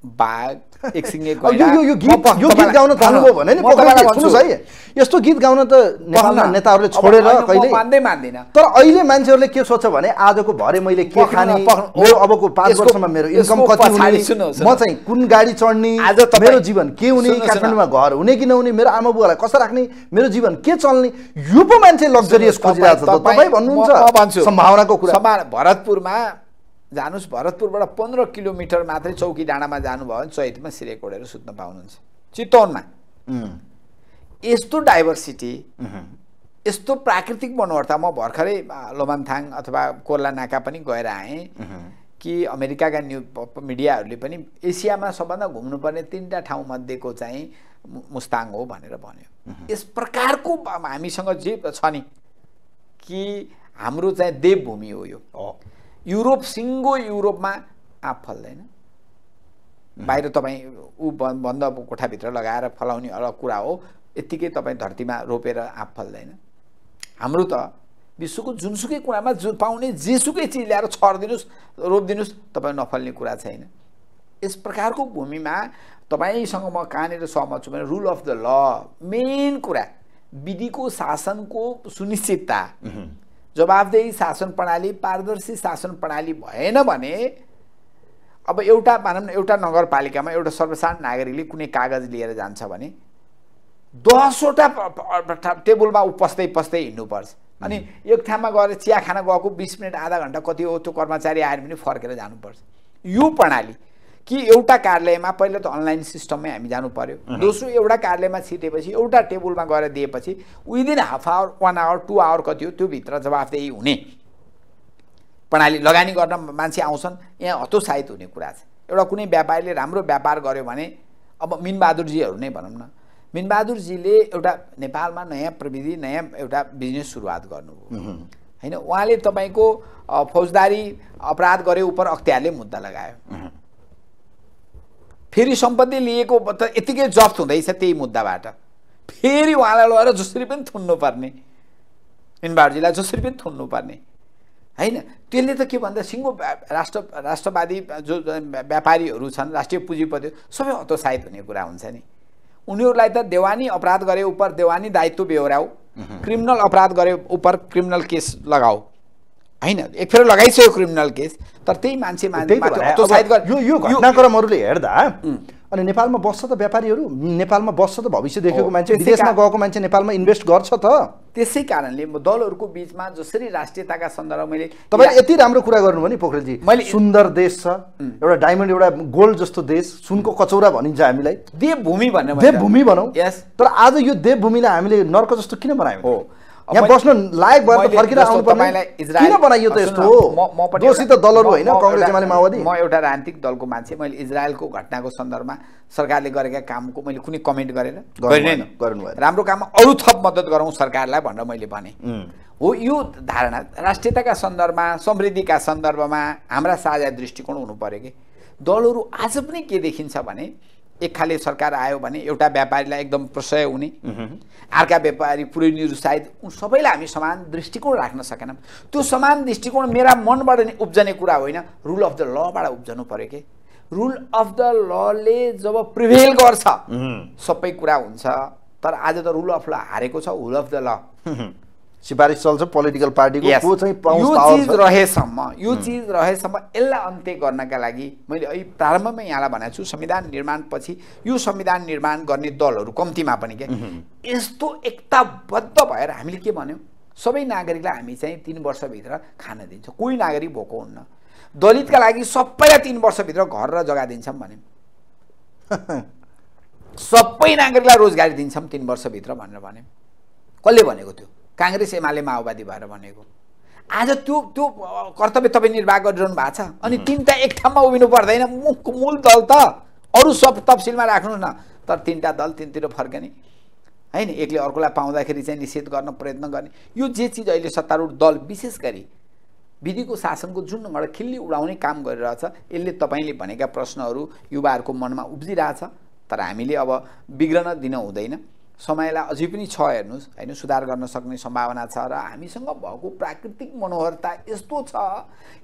बाघ एकसिङ्गे यो यो गीत यो गीत गाउन थाल्नुभयो भने नि सुन्नुहोस् है यस्तो गीत गाउन त नेपालमा नेताहरूले छोडेर कहिले मान्दै मान्दैन। तर अहिले मान्छेहरूले के सोच्छ भने आजको भरे मैले के खाने मेरो अबको पाँच वर्षमा मेरो इन्कम कति हुने म चाहिँ कुन गाडी चढ्ने मेरो जीवन के हुने काठमाडौँमा घर हुने कि नहुने मेरो आमा बुवालाई कसो राख्ने मेरो जीवन के चल्ने यो पो मान्छे लग्जरियस खोजिरहेको छ तपाईँ भन्नुहुन्छ सम्भावनाको कुरा। भरतपुरमा जानुहोस् भरतपुरबाट पन्ध्र किलोमिटर मात्रै चौकी डाँडामा जानुभयो भने चैतमा सिरे कोडेर सुत्न पाउनुहुन्छ। चितवनमा। यस्तो डाइभर्सिटी यस्तो प्राकृतिक मनोहरता म भर्खरै लोमानथाङ अथवा कोर्ला नाका पनि गएर आएँ कि अमेरिकाका न्यु मिडियाहरूले पनि एसियामा सबभन्दा घुम्नुपर्ने तिनवटा ठाउँमध्येको चाहिँ मुस्ताङ हो भनेर भन्यो। यस प्रकारको हामीसँग जे छ नि कि हाम्रो चाहिँ देवभूमि हो यो। युरोप सिङ्गो युरोपमा आँप फल्दैन। बाहिर तपाईँ ऊ बन्द कोठाभित्र लगाएर फलाउने अलग कुरा हो यत्तिकै तपाईँ धरतीमा रोपेर आँप फल्दैन। हाम्रो त विश्वको जुनसुकै कुरामा जु पाउने जेसुकै चिज ल्याएर छरिदिनुहोस् रोपिदिनुहोस् तपाईँ नफल्ने कुरा छैन। यस प्रकारको भूमिमा तपाईँसँग म कहाँनिर सहमत छु भने rule of the law main कुरा विधिको शासनको सुनिश्चितता। जवाबदेही शासन प्रणाली पारदर्शी शासन प्रणाली भएन भने अब एउटा भनौँ न एउटा नगरपालिकामा एउटा सर्वसाधारण नागरिकले कुनै कागज लिएर जान्छ भने दसवटा टेबलमा ऊ पस्दै पस्दै हिँड्नुपर्छ। अनि एक ठाउँमा गएर चिया खान गएको बिस मिनट आधा घन्टा कति हो त्यो कर्मचारी आएर पनि फर्केर जानुपर्छ। यो प्रणाली कि एउटा कार्यालयमा पहिला त अनलाइन सिस्टममै हामी जानु पर्यो। दोस्रो एउटा कार्यालयमा छिटेपछि एउटा टेबलमा गएर दिएपछि within half hour one hour two hour कति हो त्योभित्र जवाफदेही हुने। प्रणाली लगानी गर्न मान्छे आउँछन् यहाँ हतोत्साहित हुने कुरा छ। एउटा कुनै व्यापारीले राम्रो व्यापार गर्यो भने अब मिनबहादुरजीहरू नै भनौँ न। मिनबहादुरजीले एउटा नेपालमा नयाँ प्रविधि नयाँ एउटा बिजनेस सुरुवात गर्नुभयो। होइन उहाँले तपाईँको फौजदारी अपराध गरे उप अख्तियारले मुद्दा लगायो। फेरि सम्पत्ति लिएको त यत्तिकै जफ्त हुँदैछ त्यही मुद्दाबाट। फेरि उहाँलाई लगेर जसरी पनि थुन्नुपर्ने मिनबहादुरजीलाई जसरी पनि थुन्नुपर्ने होइन? त्यसले त के भन्दा सिङ्गो राष्ट्र राष्ट्रवादी जो जो व्यापारीहरू छन् राष्ट्रिय पुँजीपति सबै हतोत्साहित हुने कुरा हुन्छ नि। उनीहरूलाई त देवानी अपराध गरे उप देवानी दायित्व बेहोऱ्याऊ। क्रिमिनल अपराध गरे उप क्रिमिनल केस लगाऊ। होइन एक फेर लगाइसक्यो क्रिमिनल केस तर त्यही मान्छे यो यो घटनाक्रमहरूले हेर्दा अनि नेपालमा बस्छ त व्यापारीहरू नेपालमा बस्छ त भविष्य देखेको मान्छे विदेशमा गएको मान्छे नेपालमा इन्भेस्ट गर्छ त। त्यसै कारणले म दलहरूको बिचमा जसरी राष्ट्रियताका सन्दर्भमा मैले तपाईँले यति राम्रो कुरा गर्नुभयो नि पोखरेलजी मैले- सुन्दर देश छ एउटा डायमन्ड एउटा गोल्ड जस्तो देश सुनको कचौरा भनिन्छ हामीलाई। देवभूमि भनेर देवभूमि भनौँ। यस तर आज यो देवभूमिलाई हामीले नर्क जस्तो किन बनायौँ? हो। यहाँ बस्न लायक भएर त इजरायल- किन बनाइयो त यस्तो हो? दोषी त दलहरू होइन कङ्ग्रेस एमाले माओवादी? म एउटा राजनीतिक दलको मान्छे। मैले इजरायलको घटनाको सन्दर्भमा सरकारले गरेका कामको मैले कुनै कमेन्ट गरेर गर्नु। गरिनँ भएन, नि। गर्नु। भएन। राम्रो काममा अरू थप मद्दत गरौँ सरकारलाई भनेर मैले भने. हो यो धारणा राष्ट्रियताका सन्दर्भमा समृद्धिका सन्दर्भमा हाम्रा साझा दृष्टिकोण हुनु पऱ्यो कि? दलहरू आज पनि के देखिन्छ भने एक खाले सरकार आयो भने एउटा व्यापारीलाई एकदम प्रशय हुने। अर्का व्यापारी पुरै निरुत्साहित उन सबैलाई हामी समान दृष्टिकोण राख्न सकेनौँ त्यो समान दृष्टिकोण मेरा मनबाट नि उब्जने कुरा होइन। रुल अफ द लबाट उब्जनु पऱ्यो कि? रुल अफ द लले जब प्रिभेल गर्छ सबै कुरा हुन्छ। तर आज त रुल अफ ल हारेको छ रुल अफ द ल सिफारिस चल्छ पोलिटिकल पार्टीको। Yes. को चाहिँ यो चिज। रहेसम्म यो चिज रहेसम्म यसलाई अन्त्य गर्नका लागि मैले अहिले प्रारम्भमै यहाँलाई भनेको छु संविधान निर्माणपछि यो संविधान निर्माण गर्ने दलहरू कम्तीमा पनि के? यस्तो एकताबद्ध भएर हामीले के भन्यौँ? सबै नागरिकलाई हामी चाहिँ तिन वर्षभित्र खान दिन्छौँ। कोही नागरिक भोको हुन्न। दलितका लागि सबैलाई तिन वर्षभित्र घर र जग्गा दिन्छौँ भन्यौँ। सबै नागरिकलाई रोजगारी दिन्छौँ तिन वर्षभित्र भनेर भन्यौँ। कसले भनेको त्यो? काङ्ग्रेस एमाले माओवादी भएर भनेको। आज त्यो त्यो कर्तव्य तपाईँ निर्वाह गरिरहनु भएको छ। अनि तिनवटा एक ठाउँमा उभिनु पर्दैन। मुख मूल दल त अरू सब तफसिलमा राख्नुहोस् न। तर तिनवटा दल तिनतिर फर्कने। होइन एकले अर्कोलाई पाउँदाखेरि चाहिँ निषेध गर्न प्रयत्न गर्ने। यो जे चिज अहिले सत्तारूढ दल विशेष गरी विधिको शासनको जुन ढङ्गबाट खिल्ली उडाउने काम गरिरहेछ यसले तपाईँले भनेका प्रश्नहरू युवाहरूको मनमा उब्जिरहेछ तर हामीले अब बिग्रन दिन हुँदैन। समयलाई अझै पनि छ हेर्नुहोस्। होइन सुधार गर्न सक्ने सम्भावना छ र हामीसँग भएको प्राकृतिक मनोहरता यस्तो छ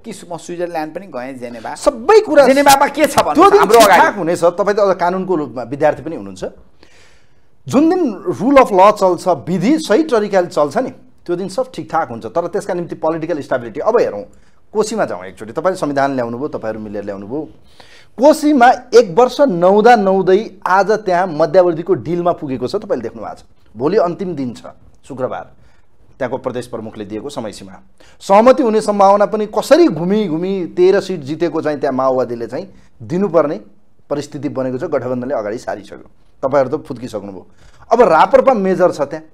कि म स्विजरल्यान्ड पनि गएँ जेनेभा। सबै कुरा जेनेभामा के छ हाम्रो अगाडि। हुनेछ। तपाईँ त अझ कानुनको रूपमा विद्यार्थी पनि हुनुहुन्छ। जुन दिन रुल अफ ल चल्छ विधि सही तरिकाले चल्छ नि त्यो दिन सब ठिकठाक हुन्छ। तर त्यसका निम्ति पोलिटिकल स्टेबिलिटी अब हेरौँ कोसीमा जाउँ एकचोटि। तपाईँले संविधान ल्याउनु भयो तपाईँहरू मिलेर ल्याउनु कोसीमा एक वर्ष नहुँदा नहुँदै आज त्यहाँ मध्यावधिको डिलमा पुगेको छ तपाईँले देख्नु भएको छ। भोलि अन्तिम दिन छ शुक्रबार। त्यहाँको प्रदेश प्रमुखले दिएको समय सीमा सहमति हुने सम्भावना पनि कसरी घुमी घुमी तेह्र सिट जितेको चाहिँ त्यहाँ माओवादीले चाहिँ दिनुपर्ने परिस्थिति बनेको छ गठबन्धनले अगाडि सारिसक्यो। तपाईँहरू त फुत्किसक्नुभयो। अब रापरपा मेजर छ त्यहाँ।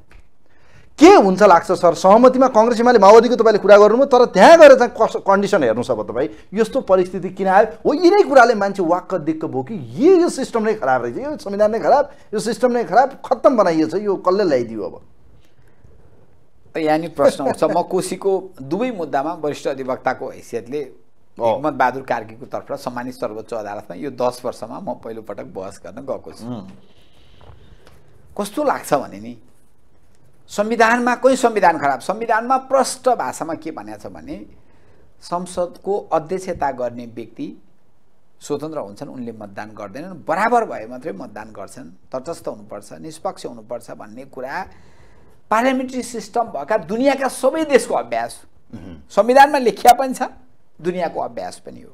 के हुन्छ लाग्छ सर? सहमतिमा कङ्ग्रेस एमाले माओवादीको तपाईँले कुरा गर्नुभयो तर त्यहाँ गएर चाहिँ कस कन्डिसन हेर्नुहोस् अब तपाईँ। यस्तो परिस्थिति किन आयो? हो यिनै कुराले मान्छे वाक्क दिक्क भयो कि? यो यो सिस्टम नै खराब रहेछ। यो संविधान नै खराब यो सिस्टम नै खराब खत्तम बनाइएछ। यो कसले ल्याइदियो अब? यहाँनिर प्रश्न उठ्छ। म कोसीको दुवै मुद्दामा वरिष्ठ अधिवक्ताको हैसियतले अँ। हिम्मत बहादुर कार्कीको तर्फबाट सम्मानित सर्वोच्च अदालतमा यो दस वर्षमा म पहिलोपटक बहस गर्न गएको छु। कस्तो लाग्छ भने नि संविधानमा कोही संविधान खराब? संविधानमा प्रष्ट भाषामा के भनेको छ भने संसदको अध्यक्षता गर्ने व्यक्ति स्वतन्त्र हुन्छन् उनले मतदान गर्दैनन् बराबर भए मात्रै मतदान गर्छन् तटस्थ हुनुपर्छ निष्पक्ष हुनुपर्छ भन्ने कुरा पार्लियामेन्ट्री सिस्टम भएका दुनियाँका सबै देशको अभ्यास। संविधानमा लेखिया पनि छ दुनियाँको अभ्यास पनि हो।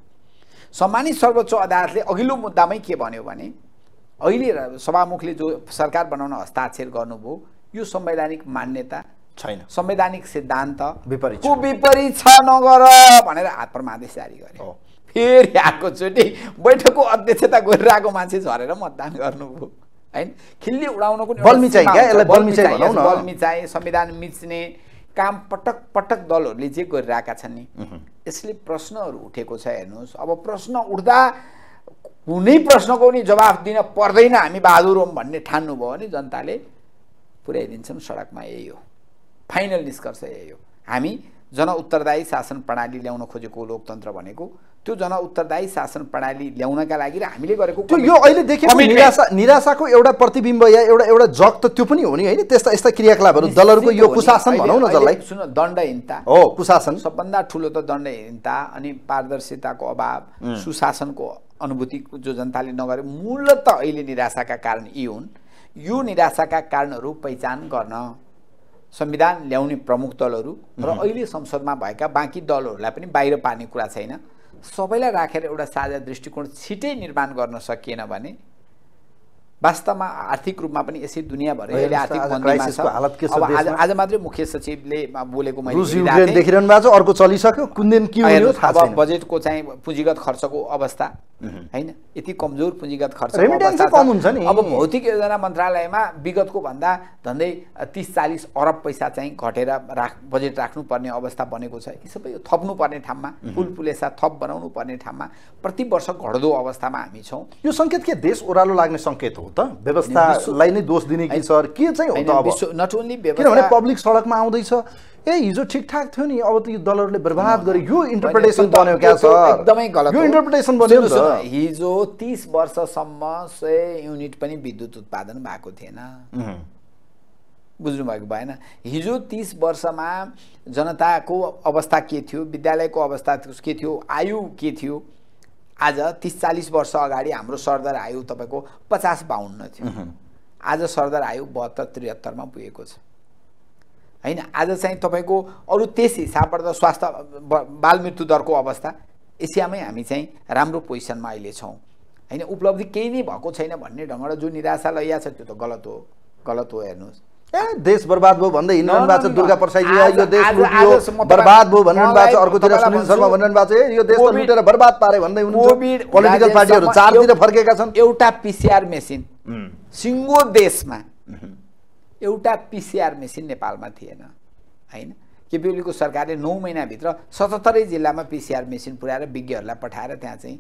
सम्मानित सर्वोच्च अदालतले अघिल्लो मुद्दामै के भन्यो भने अहिले सभामुखले जो सरकार बनाउन हस्ताक्षर गर्नुभयो यो संवैधानिक मान्यता छैन। संवैधानिक सिद्धान्त विपरीत। विपरीत छ नगर भनेर हात परमादेश जारी गर्यो। हो। फेरि आएकोचोटि बैठकको अध्यक्षता गरिरहेको मान्छे झरेर मतदान गर्नुभयो। होइन? खिल्ली उडाउनको बल्मी। बल्मी चाहिँ संविधान मिच्ने काम पटक पटक दलहरूले जे गरिरहेका छन् नि यसले प्रश्नहरू उठेको छ। हेर्नुहोस्। अब प्रश्न उठ्दा कुनै प्रश्नको नि जवाफ दिन पर्दैन। हामी बहादुर हौँ भन्ने ठान्नुभयो भने जनताले। पुर्याइदिन्छन् सडकमा यही हो। फाइनल निष्कर्ष यही हो। हामी जनउत्तरदायी शासन प्रणाली ल्याउन खोजेको लोकतन्त्र भनेको त्यो जनउत्तरदायी शासन प्रणाली ल्याउनका लागि र हामीले गरेको त्यो यो अहिले देखेको निराशा निराशाको एउटा प्रतिबिम्ब या एउटा एउटा जग त त्यो पनि हो नि होइन? त्यस्ता यस्ता क्रियाकलापहरू दलहरूको यो। कुशासन भनौँ न जसलाई। सुन दण्डहीनता। हो कुशासन। सबभन्दा ठुलो त दण्डहीनता अनि पारदर्शिताको अभाव सुशासनको अनुभूति जो जनताले नगरे मूलत अहिले निराशाका कारण यी हुन्। यो निराशाका कारणहरू पहिचान गर्न संविधान ल्याउने प्रमुख दलहरू र अहिले संसदमा भएका बाँकी दलहरूलाई पनि बाहिर पार्ने कुरा छैन। सबैलाई राखेर एउटा साझा दृष्टिकोण छिटै निर्माण गर्न सकिएन भने वास्तवमा आर्थिक रूपमा पनि यसै दुनियाँभरि आज आज मात्रै मुख्य सचिवले बोलेको मैले अर्को चलिसक्यो। कुन दिन के बजेटको चाहिँ पुँजीगत खर्चको अवस्था होइन यति कमजोर पुँजीगत खर्च कम हुन्छ नि। अब भौतिक योजना मन्त्रालयमा विगतको भन्दा झन्डै तिस चालिस अरब पैसा चाहिँ घटेर राख बजेट राख्नुपर्ने अवस्था बनेको छ। यी सबै थप्नुपर्ने ठाउँमा पुल पुलेसा थप बनाउनु पर्ने ठाउँमा प्रति वर्ष घट्दो अवस्थामा हामी छौँ। यो सङ्केत के? देश ओह्रालो लाग्ने सङ्केत हो त। व्यवस्थालाई नै दोष दिने कि सर के चाहिँ नट ओन्ली पब्लिक सडकमा आउँदैछ। ए हिजो ठिकठाक थियो नि अब त यो दलहरूले बर्बाद गर्यो यो इन्टरप्रिटेसन बन्यो क्या सर। एकदमै गलत यो। इन्टरप्रिटेसन बन्यो हिजो तिस वर्षसम्म सय युनिट पनि विद्युत उत्पादन भएको थिएन। उहुँ। बुझ्नुभएको भएन। हिजो तिस वर्षमा जनताको अवस्था के थियो विद्यालयको अवस्था के थियो आयु के थियो? आज तिस चालिस वर्ष अगाडि हाम्रो सरदर आयु तपाईँको पचास बाहन्न थियो। आज सरदर आयु बहत्तर त्रिहत्तरमा पुगेको छ। होइन? आज चाहिँ तपाईँको अरू त्यस हिसाबबाट त स्वास्थ्य ब- बाल मृत्यु दरको अवस्था एसियामै हामी चाहिँ राम्रो पोजिसनमा अहिले छौँ। होइन? उपलब्धि केही नै भएको छैन भन्ने ढङ्गबाट जो निराशा लैया छ त्यो त गलत हो। गलत हो हेर्नुहोस्। ए देश बर्बाद भयो भन्दै हिँडिरहनु न, भएको छ। दुर्गा प्रसाईजी यो देश लुटियो बर्बाद भयो भनिरहनु भएको छ अर्कोतिर सुनिल शर्मा भनिरहनु भएको छ यो देश लुटेर बर्बाद पारे भन्दै हुनुहुन्छ। कोभिड पोलिटिकल पार्टीहरू चारतिर फर्केका छन्। एउटा पिसिआर मेसिन सिङ्गो देशमा एउटा पिसिआर मेसिन नेपालमा थिएन होइन? केपिओलीको सरकारले नौ महिनाभित्र सतहत्तरै जिल्लामा पिसिआर मेसिन पुऱ्याएर विज्ञहरूलाई पठाएर त्यहाँ चाहिँ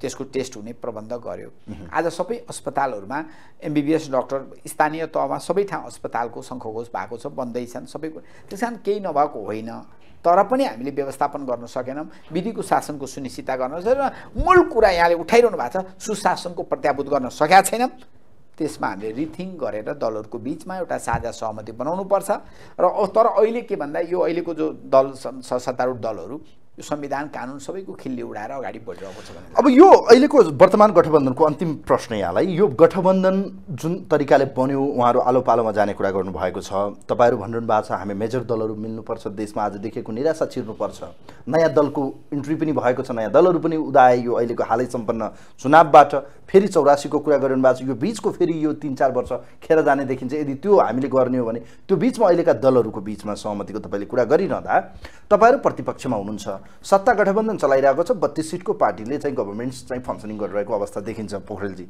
त्यसको टेस्ट हुने प्रबन्ध गर्यो। आज सबै अस्पतालहरूमा एमबिबिएस डक्टर स्थानीय तहमा सबै ठाउँ अस्पतालको सङ्खोघोष भएको छ बन्दैछन् सबै कुरो। त्यस कारण केही नभएको होइन तर पनि हामीले व्यवस्थापन गर्न सकेनौँ विधिको शासनको सुनिश्चितता गर्न सकेन मूल कुरा यहाँले उठाइरहनु भएको छ सुशासनको प्रत्याभूत गर्न सकेका छैनौँ। त्यसमा हामीले रिथिङ गरेर दलहरूको बिचमा एउटा साझा सहमति बनाउनुपर्छ। र तर अहिले के भन्दा यो अहिलेको जो दल सत्तारूढ दलहरू यो संविधान कानुन सबैको खिल्ली उडाएर अगाडि बढिरहेको छ भने अब यो अहिलेको वर्तमान गठबन्धनको अन्तिम प्रश्न यहाँलाई यो गठबन्धन जुन तरिकाले बन्यो उहाँहरू आलो पालोमा जाने कुरा गर्नुभएको छ। तपाईँहरू भनिरहनु भएको छ हामी मेजर दलहरू मिल्नुपर्छ देशमा आज देखेको निराशा चिर्नुपर्छ नयाँ दलको इन्ट्री पनि भएको छ नयाँ दलहरू पनि उदाए यो अहिलेको हालै सम्पन्न चुनावबाट। फेरि चौरासीको कुरा गरिरहनु भएको छ। यो बिचको फेरि यो तिन चार वर्ष खेर जाने देखिन्छ। यदि त्यो हामीले गर्ने हो भने त्यो बिचमा अहिलेका दलहरूको बिचमा सहमतिको तपाईँले कुरा गरिरहँदा तपाईँहरू प्रतिपक्षमा हुनुहुन्छ। सत्ता गठबन्धन चलाइरहेको छ। बत्तिस सिटको पार्टीले चाहिँ गभर्मेन्ट चाहिँ फङ्सनिङ गरिरहेको अवस्था देखिन्छ पोखरेलजी।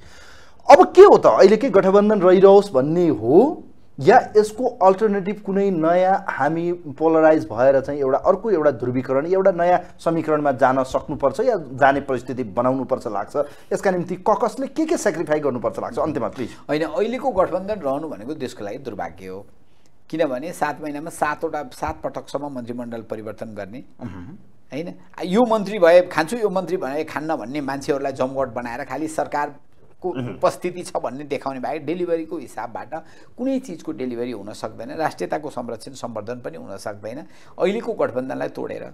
अब के हो त? अहिले के गठबन्धन रहिरहोस् भन्ने हो? या यसको अल्टरनेटिभ कुनै नयाँ हामी पोलराइज भएर चाहिँ एउटा अर्को एउटा ध्रुवीकरण एउटा नयाँ समीकरणमा जान सक्नुपर्छ या जाने परिस्थिति बनाउनुपर्छ लाग्छ। यसका निम्ति क कसले के के सेक्रिफाई गर्नुपर्छ लाग्छ? अन्त्यमा प्लिज होइन अहिलेको गठबन्धन रहनु भनेको देशको लागि दुर्भाग्य हो। किनभने सात महिनामा सातवटा सात पटकसम्म मन्त्रीमण्डल परिवर्तन गर्ने। होइन? यो मन्त्री भए खान्छु यो मन्त्री भए खान्न भन्ने मान्छेहरूलाई जमघट बनाएर खालि सरकारको उपस्थिति छ भन्ने देखाउने बाहेक डेलिभरीको हिसाबबाट कुनै चिजको डेलिभरी हुन सक्दैन राष्ट्रियताको संरक्षण सम्वर्धन पनि हुन सक्दैन। अहिलेको गठबन्धनलाई तोडेर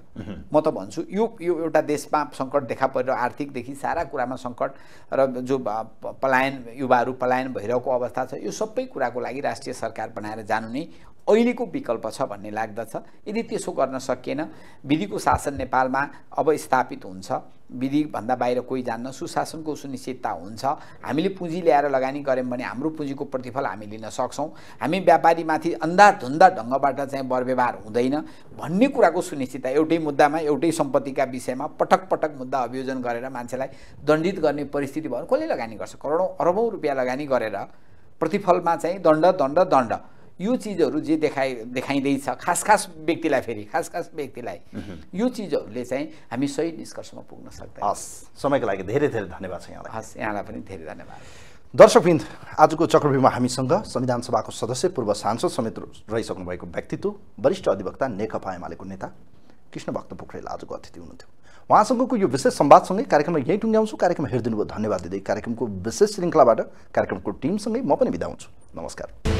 म त भन्छु यो यो एउटा देशमा सङ्कट देखा परेर आर्थिकदेखि सारा कुरामा सङ्कट र जो पलायन युवाहरू पलायन भइरहेको अवस्था छ यो सबै कुराको लागि राष्ट्रिय सरकार बनाएर जानु नै अहिलेको विकल्प छ भन्ने लाग्दछ। यदि त्यसो गर्न सकिएन विधिको शासन नेपालमा अब स्थापित हुन्छ। विधिभन्दा बाहिर कोही जान्न सुशासनको सुनिश्चितता हुन्छ। हामीले पुँजी ल्याएर लगानी गऱ्यौँ भने हाम्रो पुँजीको प्रतिफल हामी लिन सक्छौँ। हामी व्यापारीमाथि अन्धाधुन्दा ढङ्गबाट चाहिँ व्यवहार हुँदैन भन्ने कुराको सुनिश्चितता एउटै मुद्दामा एउटै सम्पत्तिका विषयमा पटक पटक मुद्दा अभियोजन गरेर मान्छेलाई दण्डित गर्ने परिस्थिति भयो कसले लगानी गर्छ। करोडौँ अरबौँ रुपियाँ लगानी गरेर प्रतिफलमा चाहिँ दण्ड दण्ड दण्ड। यो चिजहरू जे देखाइ देखाइँदैछ खास खास व्यक्तिलाई फेरि खास खास व्यक्तिलाई यो चिजहरूले चाहिँ हामी सही निष्कर्षमा पुग्न सक्दैन। हस् समयको लागि धेरै धेरै धन्यवाद छ यहाँलाई। हस् यहाँलाई पनि धेरै धन्यवाद। दर्शकबिन्द आजको चक्रव्यूहमा हामीसँग संविधान सभाको सदस्य पूर्व सांसद समेत रहिसक्नु भएको व्यक्तित्व वरिष्ठ अधिवक्ता नेकपा एमालेको नेता कृष्ण भक्त पोखरेल आजको अतिथि हुनुहुन्थ्यो। उहाँसँगको यो विशेष संवादसँगै कार्यक्रममा यहीँ टुङ्ग्याउँछु। कार्यक्रम हेरिदिनु भयो धन्यवाद दिँदै कार्यक्रमको विशेष श्रृङ्खलाबाट कार्यक्रमको टिमसँगै म पनि बिदा हुन्छु। नमस्कार।